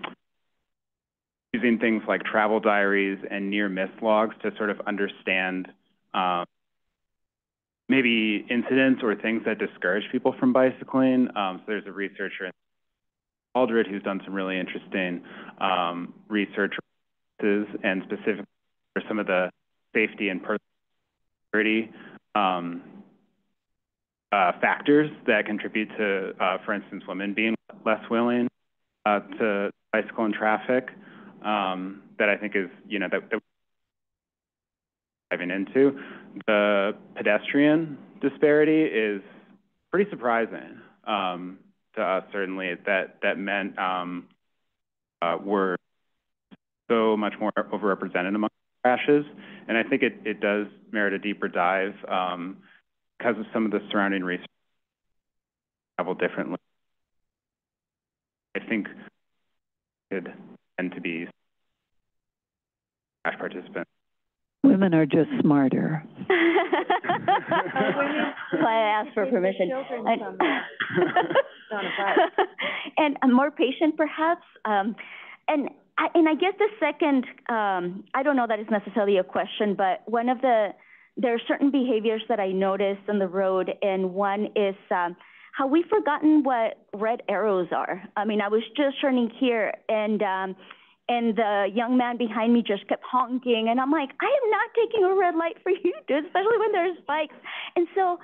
using things like travel diaries and near miss logs to sort of understand um, maybe incidents or things that discourage people from bicycling. Um, so there's a researcher in Aldred, who's done some really interesting um, research and specifically for some of the safety and security um, uh, factors that contribute to, uh, for instance, women being less willing uh, to bicycle in traffic um, that I think is, you know, that, that diving into. The pedestrian disparity is pretty surprising um, to us, certainly, that, that men um, uh, were so much more overrepresented among crashes. And I think it, it does merit a deeper dive um, because of some of the surrounding research travel differently. I think could tend to be crash participants.
Women are just smarter.
That's why I asked for permission. and more patient, perhaps. Um, and I, and I guess the second, um, I don't know that it's necessarily a question, but one of the there are certain behaviors that I noticed on the road, and one is um, how we've forgotten what red arrows are. I mean, I was just turning here, and um, and the young man behind me just kept honking, and I'm like, I am not taking a red light for you, dude, especially when there's bikes. And so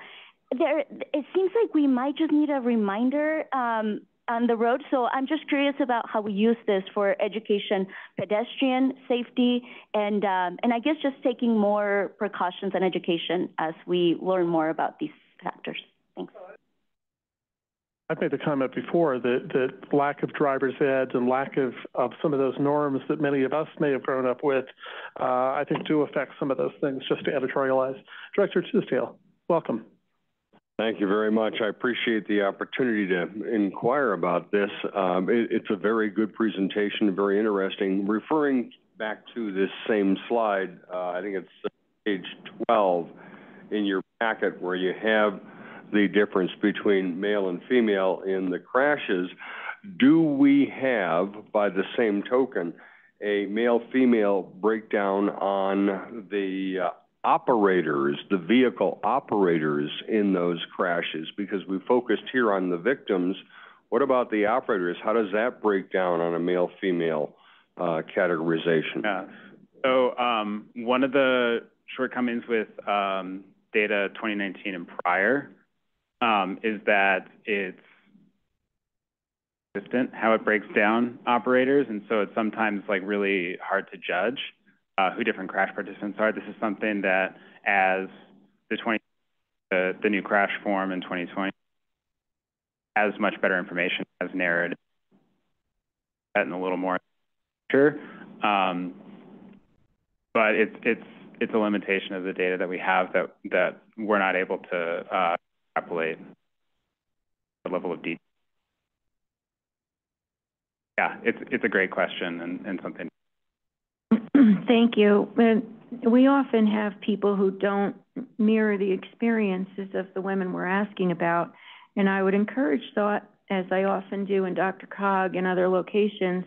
there, it seems like we might just need a reminder. Um, on the road. So I'm just curious about how we use this for education, pedestrian safety, and um, and I guess just taking more precautions and education as we learn more about these factors. Thanks.
I've made the comment before that, that lack of driver's ed and lack of, of some of those norms that many of us may have grown up with, uh, I think do affect some of those things, just to editorialize. Director Tisdale, welcome.
Thank you very much. I appreciate the opportunity to inquire about this. Um, it, it's a very good presentation, very interesting. Referring back to this same slide, uh, I think it's page 12 in your packet where you have the difference between male and female in the crashes. Do we have, by the same token, a male-female breakdown on the uh, operators, the vehicle operators in those crashes? Because we focused here on the victims. What about the operators? How does that break down on a male-female uh, categorization?
Yeah. So um, one of the shortcomings with um, data 2019 and prior um, is that it's consistent how it breaks down operators, and so it's sometimes like really hard to judge uh, who different crash participants are. This is something that as the 20, the, the new crash form in 2020 has much better information, has narrowed in a little more sure. Um, but it's it's it's a limitation of the data that we have that that we're not able to uh, extrapolate the level of detail. Yeah, it's it's a great question and, and something
Thank you. we often have people who don't mirror the experiences of the women we're asking about. And I would encourage thought, as I often do in DRCOG and other locations,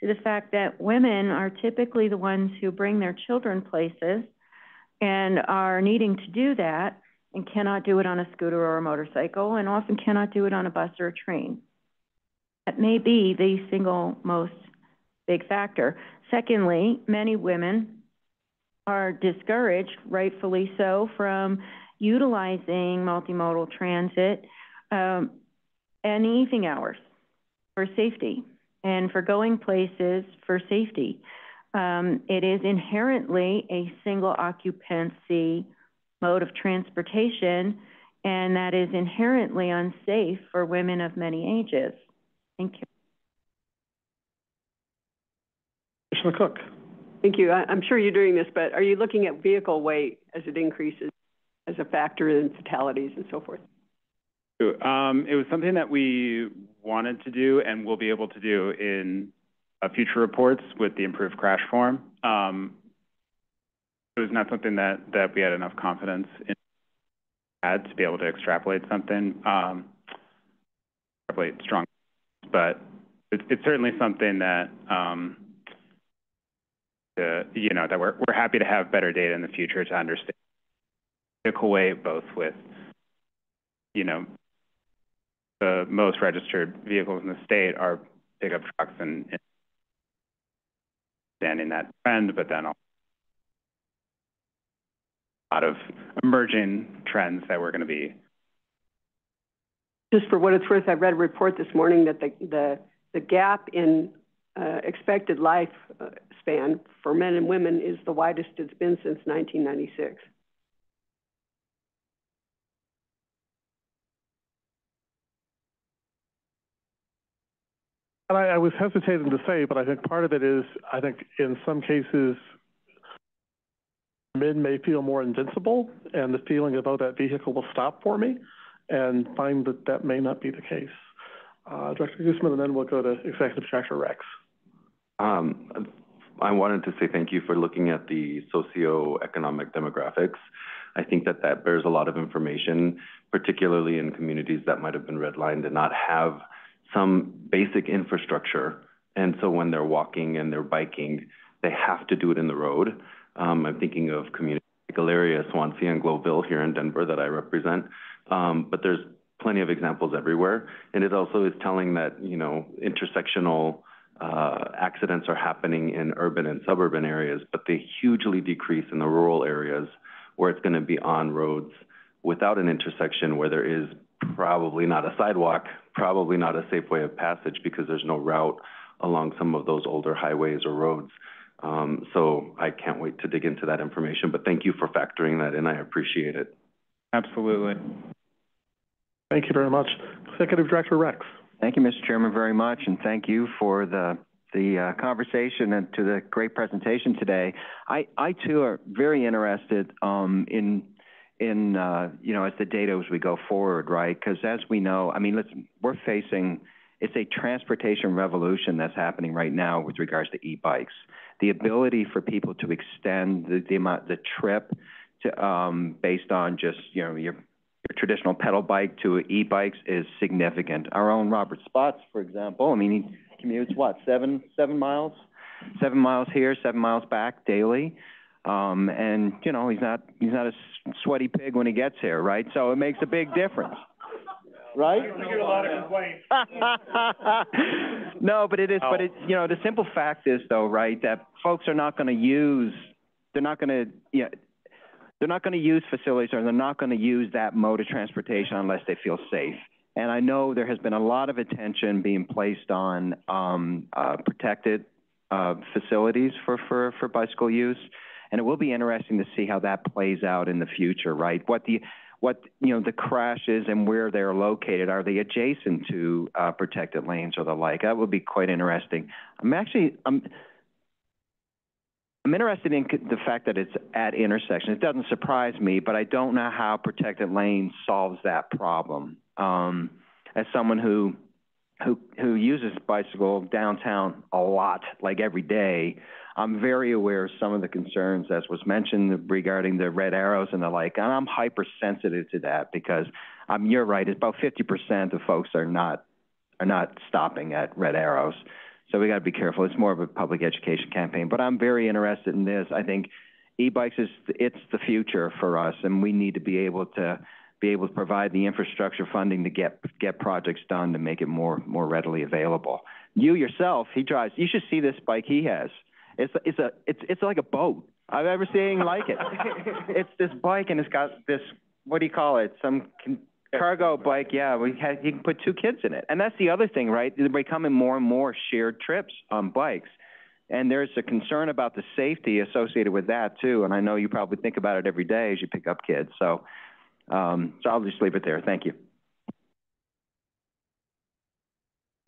to the fact that women are typically the ones who bring their children places and are needing to do that and cannot do it on a scooter or a motorcycle and often cannot do it on a bus or a train. That may be the single most big factor. Secondly, many women are discouraged, rightfully so, from utilizing multimodal transit um, and evening hours for safety and for going places for safety. Um, it is inherently a single occupancy mode of transportation, and that is inherently unsafe for women of many ages. Thank you.
Commissioner Cook.
Thank you. I, am sure you're doing this, but are you looking at vehicle weight as it increases as a factor in fatalities and so forth?
Um, it was something that we wanted to do and will be able to do in uh, future reports with the improved crash form. Um, it was not something that, that we had enough confidence in had to be able to extrapolate something, um, extrapolate strong, but it, it's certainly something that um, to, you know, that we're, we're happy to have better data in the future to understand vehicle weight, both with, you know, the most registered vehicles in the state are pickup trucks and, and understanding that trend, but then a lot of emerging trends that we're going to be.
Just for what it's worth, I read a report this morning that the gap in uh, expected life uh, span for men and women is the widest it's been since 1996.
And I, I was hesitating to say, but I think part of it is, I think in some cases, men may feel more invincible, and the feeling of, oh, that vehicle will stop for me, and find that that may not be the case. Uh, Director Guzman, and then we'll go to Executive Director Rex.
Um, I wanted to say thank you for looking at the socioeconomic demographics. I think that that bears a lot of information, particularly in communities that might have been redlined and not have some basic infrastructure. And so when they're walking and they're biking, they have to do it in the road. Um, I'm thinking of communities like Elyria, Swansea, and Globeville here in Denver that I represent. Um, but there's plenty of examples everywhere. And it also is telling that, you know, intersectional uh, accidents are happening in urban and suburban areas, but they hugely decrease in the rural areas where it's going to be on roads without an intersection where there is probably not a sidewalk, probably not a safe way of passage because there's no route along some of those older highways or roads. Um, so I can't wait to dig into that information, but thank you for factoring that in. I appreciate it.
Absolutely.
Thank you very much. Executive Director Rex.
Thank you, Mr. Chairman, very much, and thank you for the the uh, conversation and to the great presentation today. I, I too are very interested um, in in uh, you know as the data as we go forward, right? Because as we know, I mean, listen, we're facing it's a transportation revolution that's happening right now with regards to e-bikes. The ability for people to extend the, the amount the trip to um, based on just you know your your traditional pedal bike to e-bikes is significant. Our own Robert Spotts, for example, I mean, he commutes what, seven, seven miles? Seven miles here, seven miles back daily. Um, and, you know, he's not, he's not a sweaty pig when he gets here, right? So it makes a big difference. Right?
I hear a lot of complaints.
no, but it is, but it, you know, the simple fact is though, right, that folks are not going to use, they're not going to, yeah, they're not going to use facilities or they're not going to use that mode of transportation unless they feel safe. And I know there has been a lot of attention being placed on um, uh, protected uh, facilities for, for, for bicycle use. And it will be interesting to see how that plays out in the future, right? What the what you know the crashes and where they're located are they adjacent to uh, protected lanes or the like that would be quite interesting i'm actually i'm I'm interested in the fact that it's at intersections. It doesn't surprise me, but I don't know how protected lane solves that problem. Um, as someone who who who uses bicycle downtown a lot, like every day, I'm very aware of some of the concerns, as was mentioned, regarding the red arrows and the like. And I'm hypersensitive to that because um, you're right. It's about 50% of folks are not are not stopping at red arrows. So we got to be careful. It's more of a public education campaign. But I'm very interested in this. I think e-bikes is it's the future for us, and we need to be able to be able to provide the infrastructure funding to get get projects done to make it more more readily available. You yourself, he drives. You should see this bike he has. It's it's a it's it's like a boat. I've ever seen like it. it's this bike and it's got this what do you call it? Some Cargo bike, yeah, we had, you can put two kids in it. And that's the other thing, right? They're becoming more and more shared trips on bikes. And there's a concern about the safety associated with that too. And I know you probably think about it every day as you pick up kids. So, um, so I'll just leave it there. Thank you.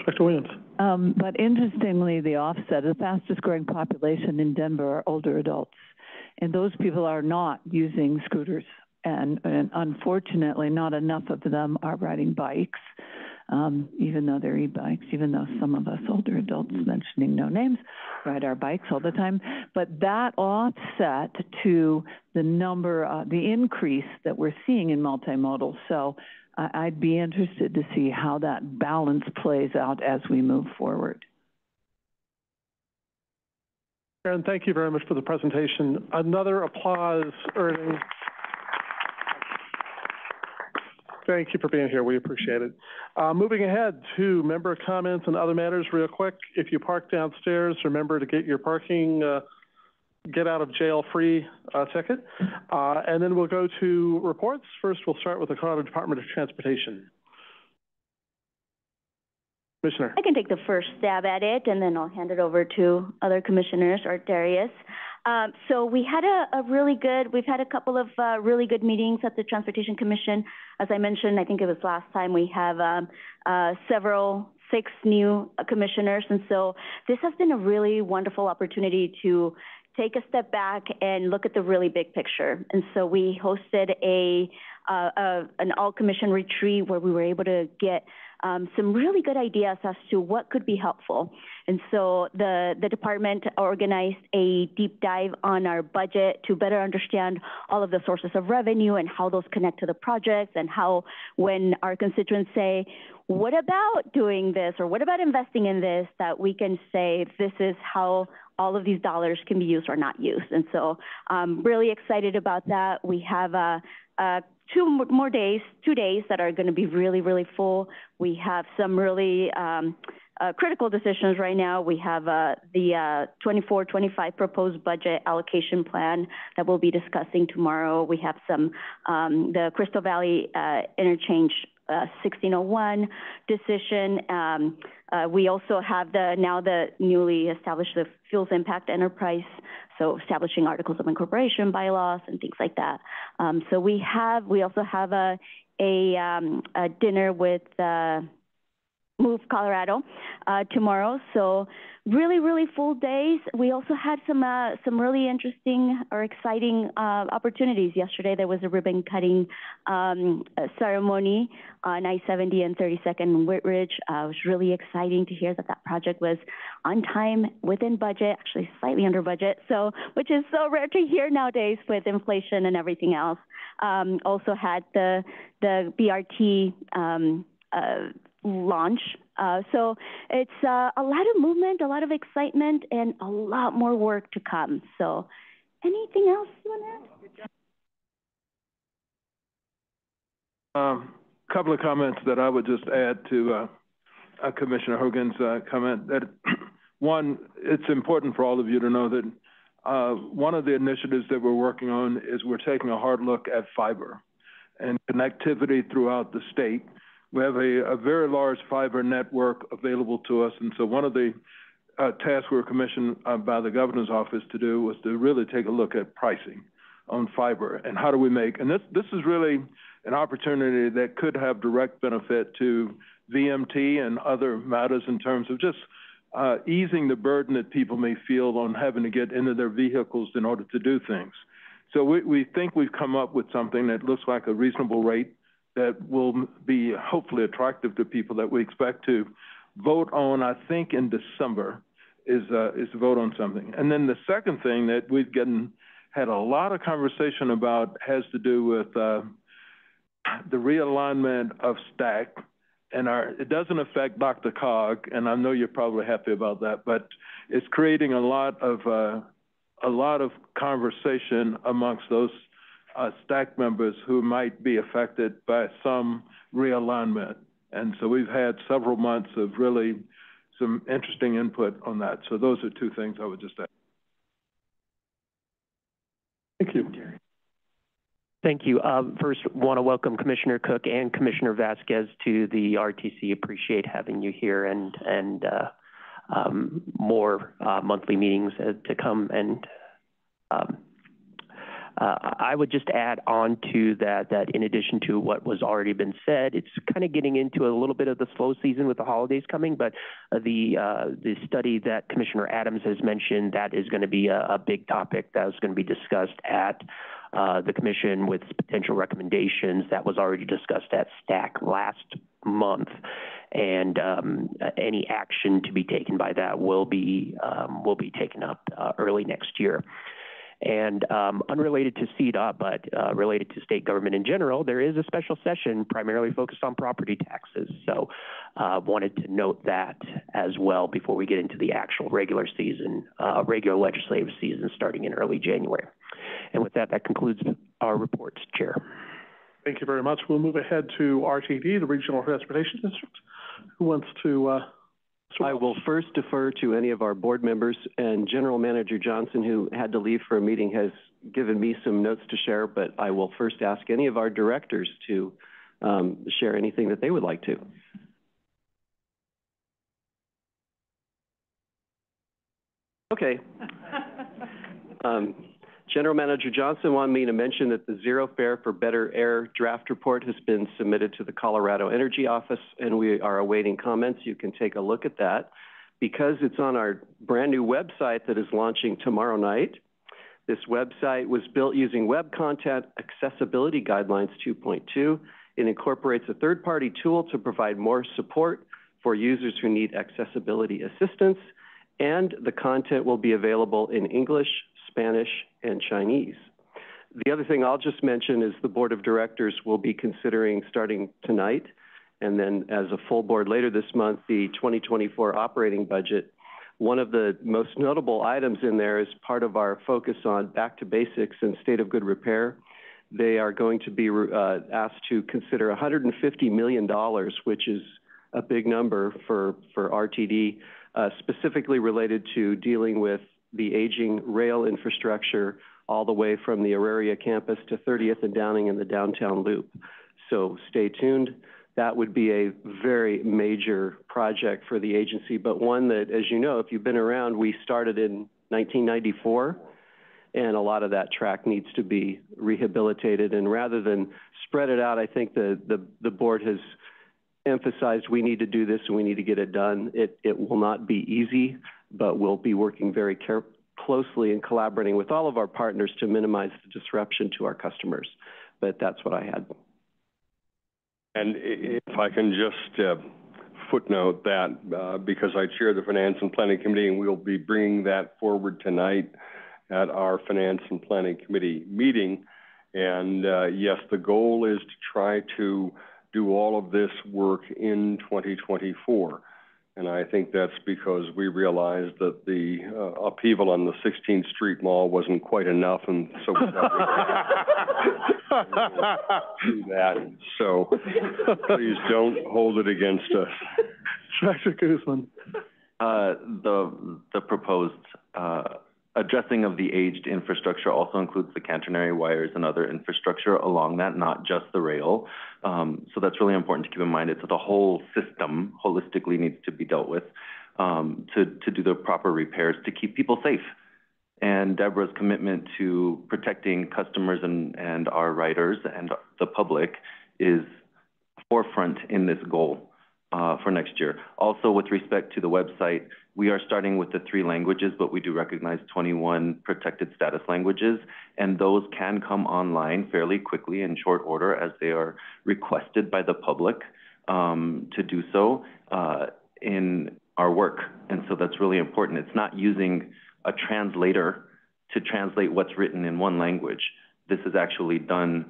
Dr. Williams.
Um, but interestingly, the offset, the fastest growing population in Denver are older adults. And those people are not using scooters and, and unfortunately, not enough of them are riding bikes, um, even though they're e-bikes, even though some of us older adults, mentioning no names, ride our bikes all the time. But that offset to the number, uh, the increase that we're seeing in multimodal. So I'd be interested to see how that balance plays out as we move forward.
Aaron, thank you very much for the presentation. Another applause earning Thank you for being here. We appreciate it. Uh, moving ahead to member comments and other matters real quick. If you park downstairs, remember to get your parking uh, get out of jail free uh, ticket. Uh, and then we'll go to reports. First, we'll start with the Colorado Department of Transportation. Commissioner.
I can take the first stab at it, and then I'll hand it over to other commissioners or Darius. Um, so we had a, a, really good, we've had a couple of uh, really good meetings at the Transportation Commission. As I mentioned, I think it was last time, we have um, uh, several, six new uh, commissioners. And so this has been a really wonderful opportunity to take a step back and look at the really big picture. And so we hosted a, uh, a an all-commission retreat where we were able to get um, some really good ideas as to what could be helpful. And so the, the department organized a deep dive on our budget to better understand all of the sources of revenue and how those connect to the projects and how when our constituents say, what about doing this or what about investing in this, that we can say this is how all of these dollars can be used or not used. And so I'm um, really excited about that. We have a, a two more days, two days that are going to be really, really full. We have some really um, uh, critical decisions right now. We have uh, the 24-25 uh, proposed budget allocation plan that we'll be discussing tomorrow. We have some um, the Crystal Valley uh, 1601 uh, decision. Um, uh, we also have the now the newly established the fuels impact enterprise, so establishing articles of incorporation bylaws and things like that. Um, so we have we also have a a, um, a dinner with uh, Move Colorado uh, tomorrow. So really, really full days. We also had some uh, some really interesting or exciting uh, opportunities. Yesterday there was a ribbon cutting um, ceremony on I-70 and 32nd and Whitridge. Uh, it was really exciting to hear that that project was on time, within budget, actually slightly under budget. So, which is so rare to hear nowadays with inflation and everything else. Um, also had the the BRT. Um, uh, launch. Uh, so it's uh, a lot of movement, a lot of excitement, and a lot more work to come. So anything else you want to add?
A um, couple of comments that I would just add to uh, uh Commissioner Hogan's uh, comment. That one, it's important for all of you to know that uh, one of the initiatives that we're working on is we're taking a hard look at fiber and connectivity throughout the state we have a, a very large fiber network available to us, and so one of the uh, tasks we were commissioned uh, by the governor's office to do was to really take a look at pricing on fiber and how do we make, and this, this is really an opportunity that could have direct benefit to VMT and other matters in terms of just uh, easing the burden that people may feel on having to get into their vehicles in order to do things. So we, we think we've come up with something that looks like a reasonable rate that will be hopefully attractive to people that we expect to vote on, I think, in December is, uh, is to vote on something. And then the second thing that we've gotten, had a lot of conversation about has to do with uh, the realignment of STAC. And our, it doesn't affect DRCOG, and I know you're probably happy about that, but it's creating a lot of uh, a lot of conversation amongst those uh, STAC members who might be affected by some realignment. And so we've had several months of really some interesting input on that. So those are two things I would just add.
Thank you.
Thank you. Um, first, want to welcome Commissioner Cook and Commissioner Vasquez to the RTC. Appreciate having you here and and uh, um, more uh, monthly meetings uh, to come. And um, uh, I would just add on to that, that in addition to what was already been said, it's kind of getting into a little bit of the slow season with the holidays coming, but uh, the, uh, the study that Commissioner Adams has mentioned, that is going to be a, a big topic that is going to be discussed at uh, the commission with potential recommendations that was already discussed at STAC last month. And um, any action to be taken by that will be um, will be taken up uh, early next year. And um, unrelated to CDOT, but uh, related to state government in general, there is a special session primarily focused on property taxes. So uh, wanted to note that as well before we get into the actual regular season, uh, regular legislative season starting in early January. And with that, that concludes our reports, Chair.
Thank you very much. We'll move ahead to RTD, the Regional Transportation District. Who wants to uh,
I will first defer to any of our board members, and General Manager Johnson, who had to leave for a meeting, has given me some notes to share, but I will first ask any of our directors to um, share anything that they would like to. Okay. Um, General Manager Johnson wanted me to mention that the Zero Fare for Better Air draft report has been submitted to the Colorado Energy Office, and we are awaiting comments. You can take a look at that. Because it's on our brand new website that is launching tomorrow night, this website was built using Web Content Accessibility Guidelines 2.2. It incorporates a third-party tool to provide more support for users who need accessibility assistance, and the content will be available in English, Spanish, and Chinese. The other thing I'll just mention is the Board of Directors will be considering starting tonight and then as a full board later this month, the 2024 operating budget. One of the most notable items in there is part of our focus on back to basics and state of good repair. They are going to be uh, asked to consider $150 million, which is a big number for, for RTD, uh, specifically related to dealing with the aging rail infrastructure all the way from the Auraria campus to 30th and Downing in the downtown loop. So stay tuned. That would be a very major project for the agency, but one that, as you know, if you've been around, we started in 1994, and a lot of that track needs to be rehabilitated. And rather than spread it out, I think the, the, the board has emphasized we need to do this and we need to get it done. It, it will not be easy, but we'll be working very closely and collaborating with all of our partners to minimize the disruption to our customers. But that's what I had.
And if I can just uh, footnote that, uh, because I chair the Finance and Planning Committee, and we'll be bringing that forward tonight at our Finance and Planning Committee meeting. And uh, yes, the goal is to try to do all of this work in 2024. And I think that's because we realized that the uh, upheaval on the 16th Street Mall wasn't quite enough, and so we do that. So please don't hold it against us.
Director Guzman.
Uh, the the proposed uh, addressing of the aged infrastructure also includes the catenary wires and other infrastructure along that, not just the rail. Um, so that's really important to keep in mind. It's the whole system holistically needs to be dealt with um, to, to do the proper repairs to keep people safe. And Debra's commitment to protecting customers and, and our riders and the public is forefront in this goal uh, for next year. Also, with respect to the website, we are starting with the three languages, but we do recognize 21 protected status languages, and those can come online fairly quickly in short order as they are requested by the public um, to do so uh, in our work. And so that's really important. It's not using a translator to translate what's written in one language. This is actually done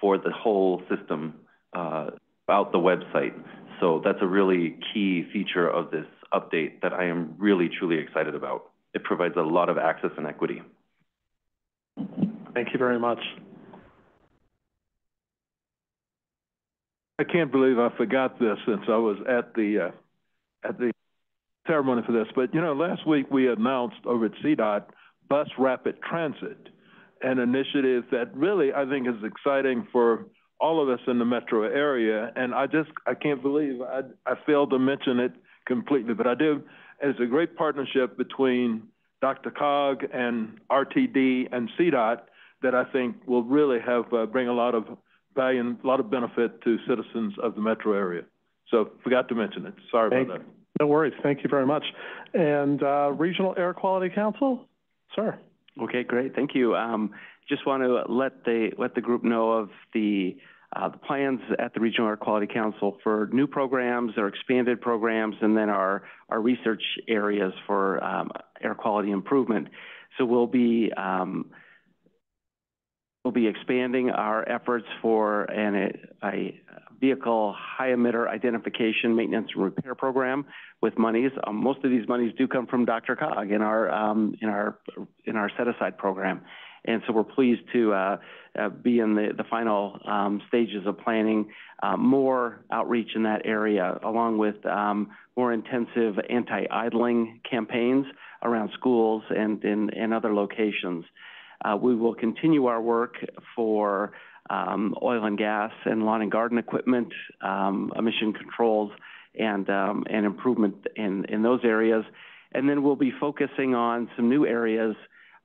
for the whole system uh, about the website. So that's a really key feature of this update that I am really, truly excited about. It provides a lot of access and equity.
Thank you very much.
I can't believe I forgot this since I was at the uh, at the ceremony for this. But you know, last week we announced over at CDOT Bus Rapid Transit, an initiative that really I think is exciting for all of us in the metro area. And I just I can't believe I I failed to mention it completely, but I do. It's a great partnership between DRCOG and RTD and CDOT that I think will really have uh, bring a lot of value and a lot of benefit to citizens of the metro area. So forgot to mention it. Sorry
Thank,
about that.
No worries. Thank you very much. And uh, Regional Air Quality Council, sir.
Okay, great. Thank you. Um, just want to let the let the group know of the uh, the plans at the Regional Air Quality Council for new programs or expanded programs, and then our, our research areas for um, air quality improvement. So we'll be um, we'll be expanding our efforts for an, a vehicle high emitter identification, maintenance, and repair program with monies. Um, most of these monies do come from DRCOG in our um, in our in our set aside program. And so we're pleased to uh, uh, be in the, the final um, stages of planning uh, more outreach in that area, along with um, more intensive anti-idling campaigns around schools and, and, and other locations. Uh, we will continue our work for um, oil and gas and lawn and garden equipment, um, emission controls, and, um, and improvement in, in those areas. And then we'll be focusing on some new areas,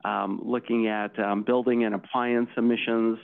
um, looking at um, building and appliance emissions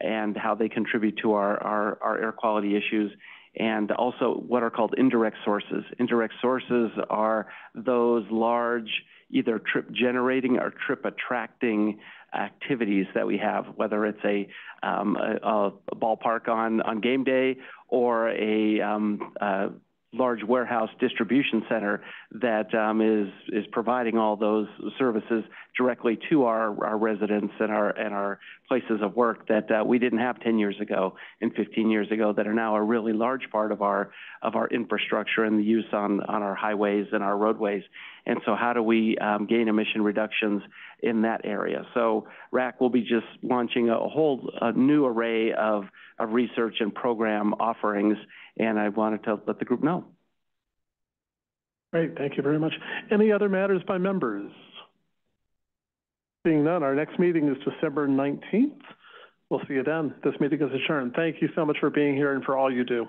and how they contribute to our, our, our air quality issues and also what are called indirect sources. Indirect sources are those large either trip generating or trip attracting activities that we have, whether it's a, um, a, a ballpark on, on game day or a, um, uh, large warehouse distribution center that um, is is providing all those services directly to our, our residents and our and our places of work that uh, we didn't have 10 years ago and 15 years ago that are now a really large part of our of our infrastructure and the use on on our highways and our roadways. And so how do we um, gain emission reductions in that area? So RAQC will be just launching a whole a new array of, of research and program offerings and I wanted to let the group know.
Great, thank you very much. Any other matters by members? Seeing none, our next meeting is December 19th. We'll see you then. This meeting is adjourned. Thank you so much for being here and for all you do.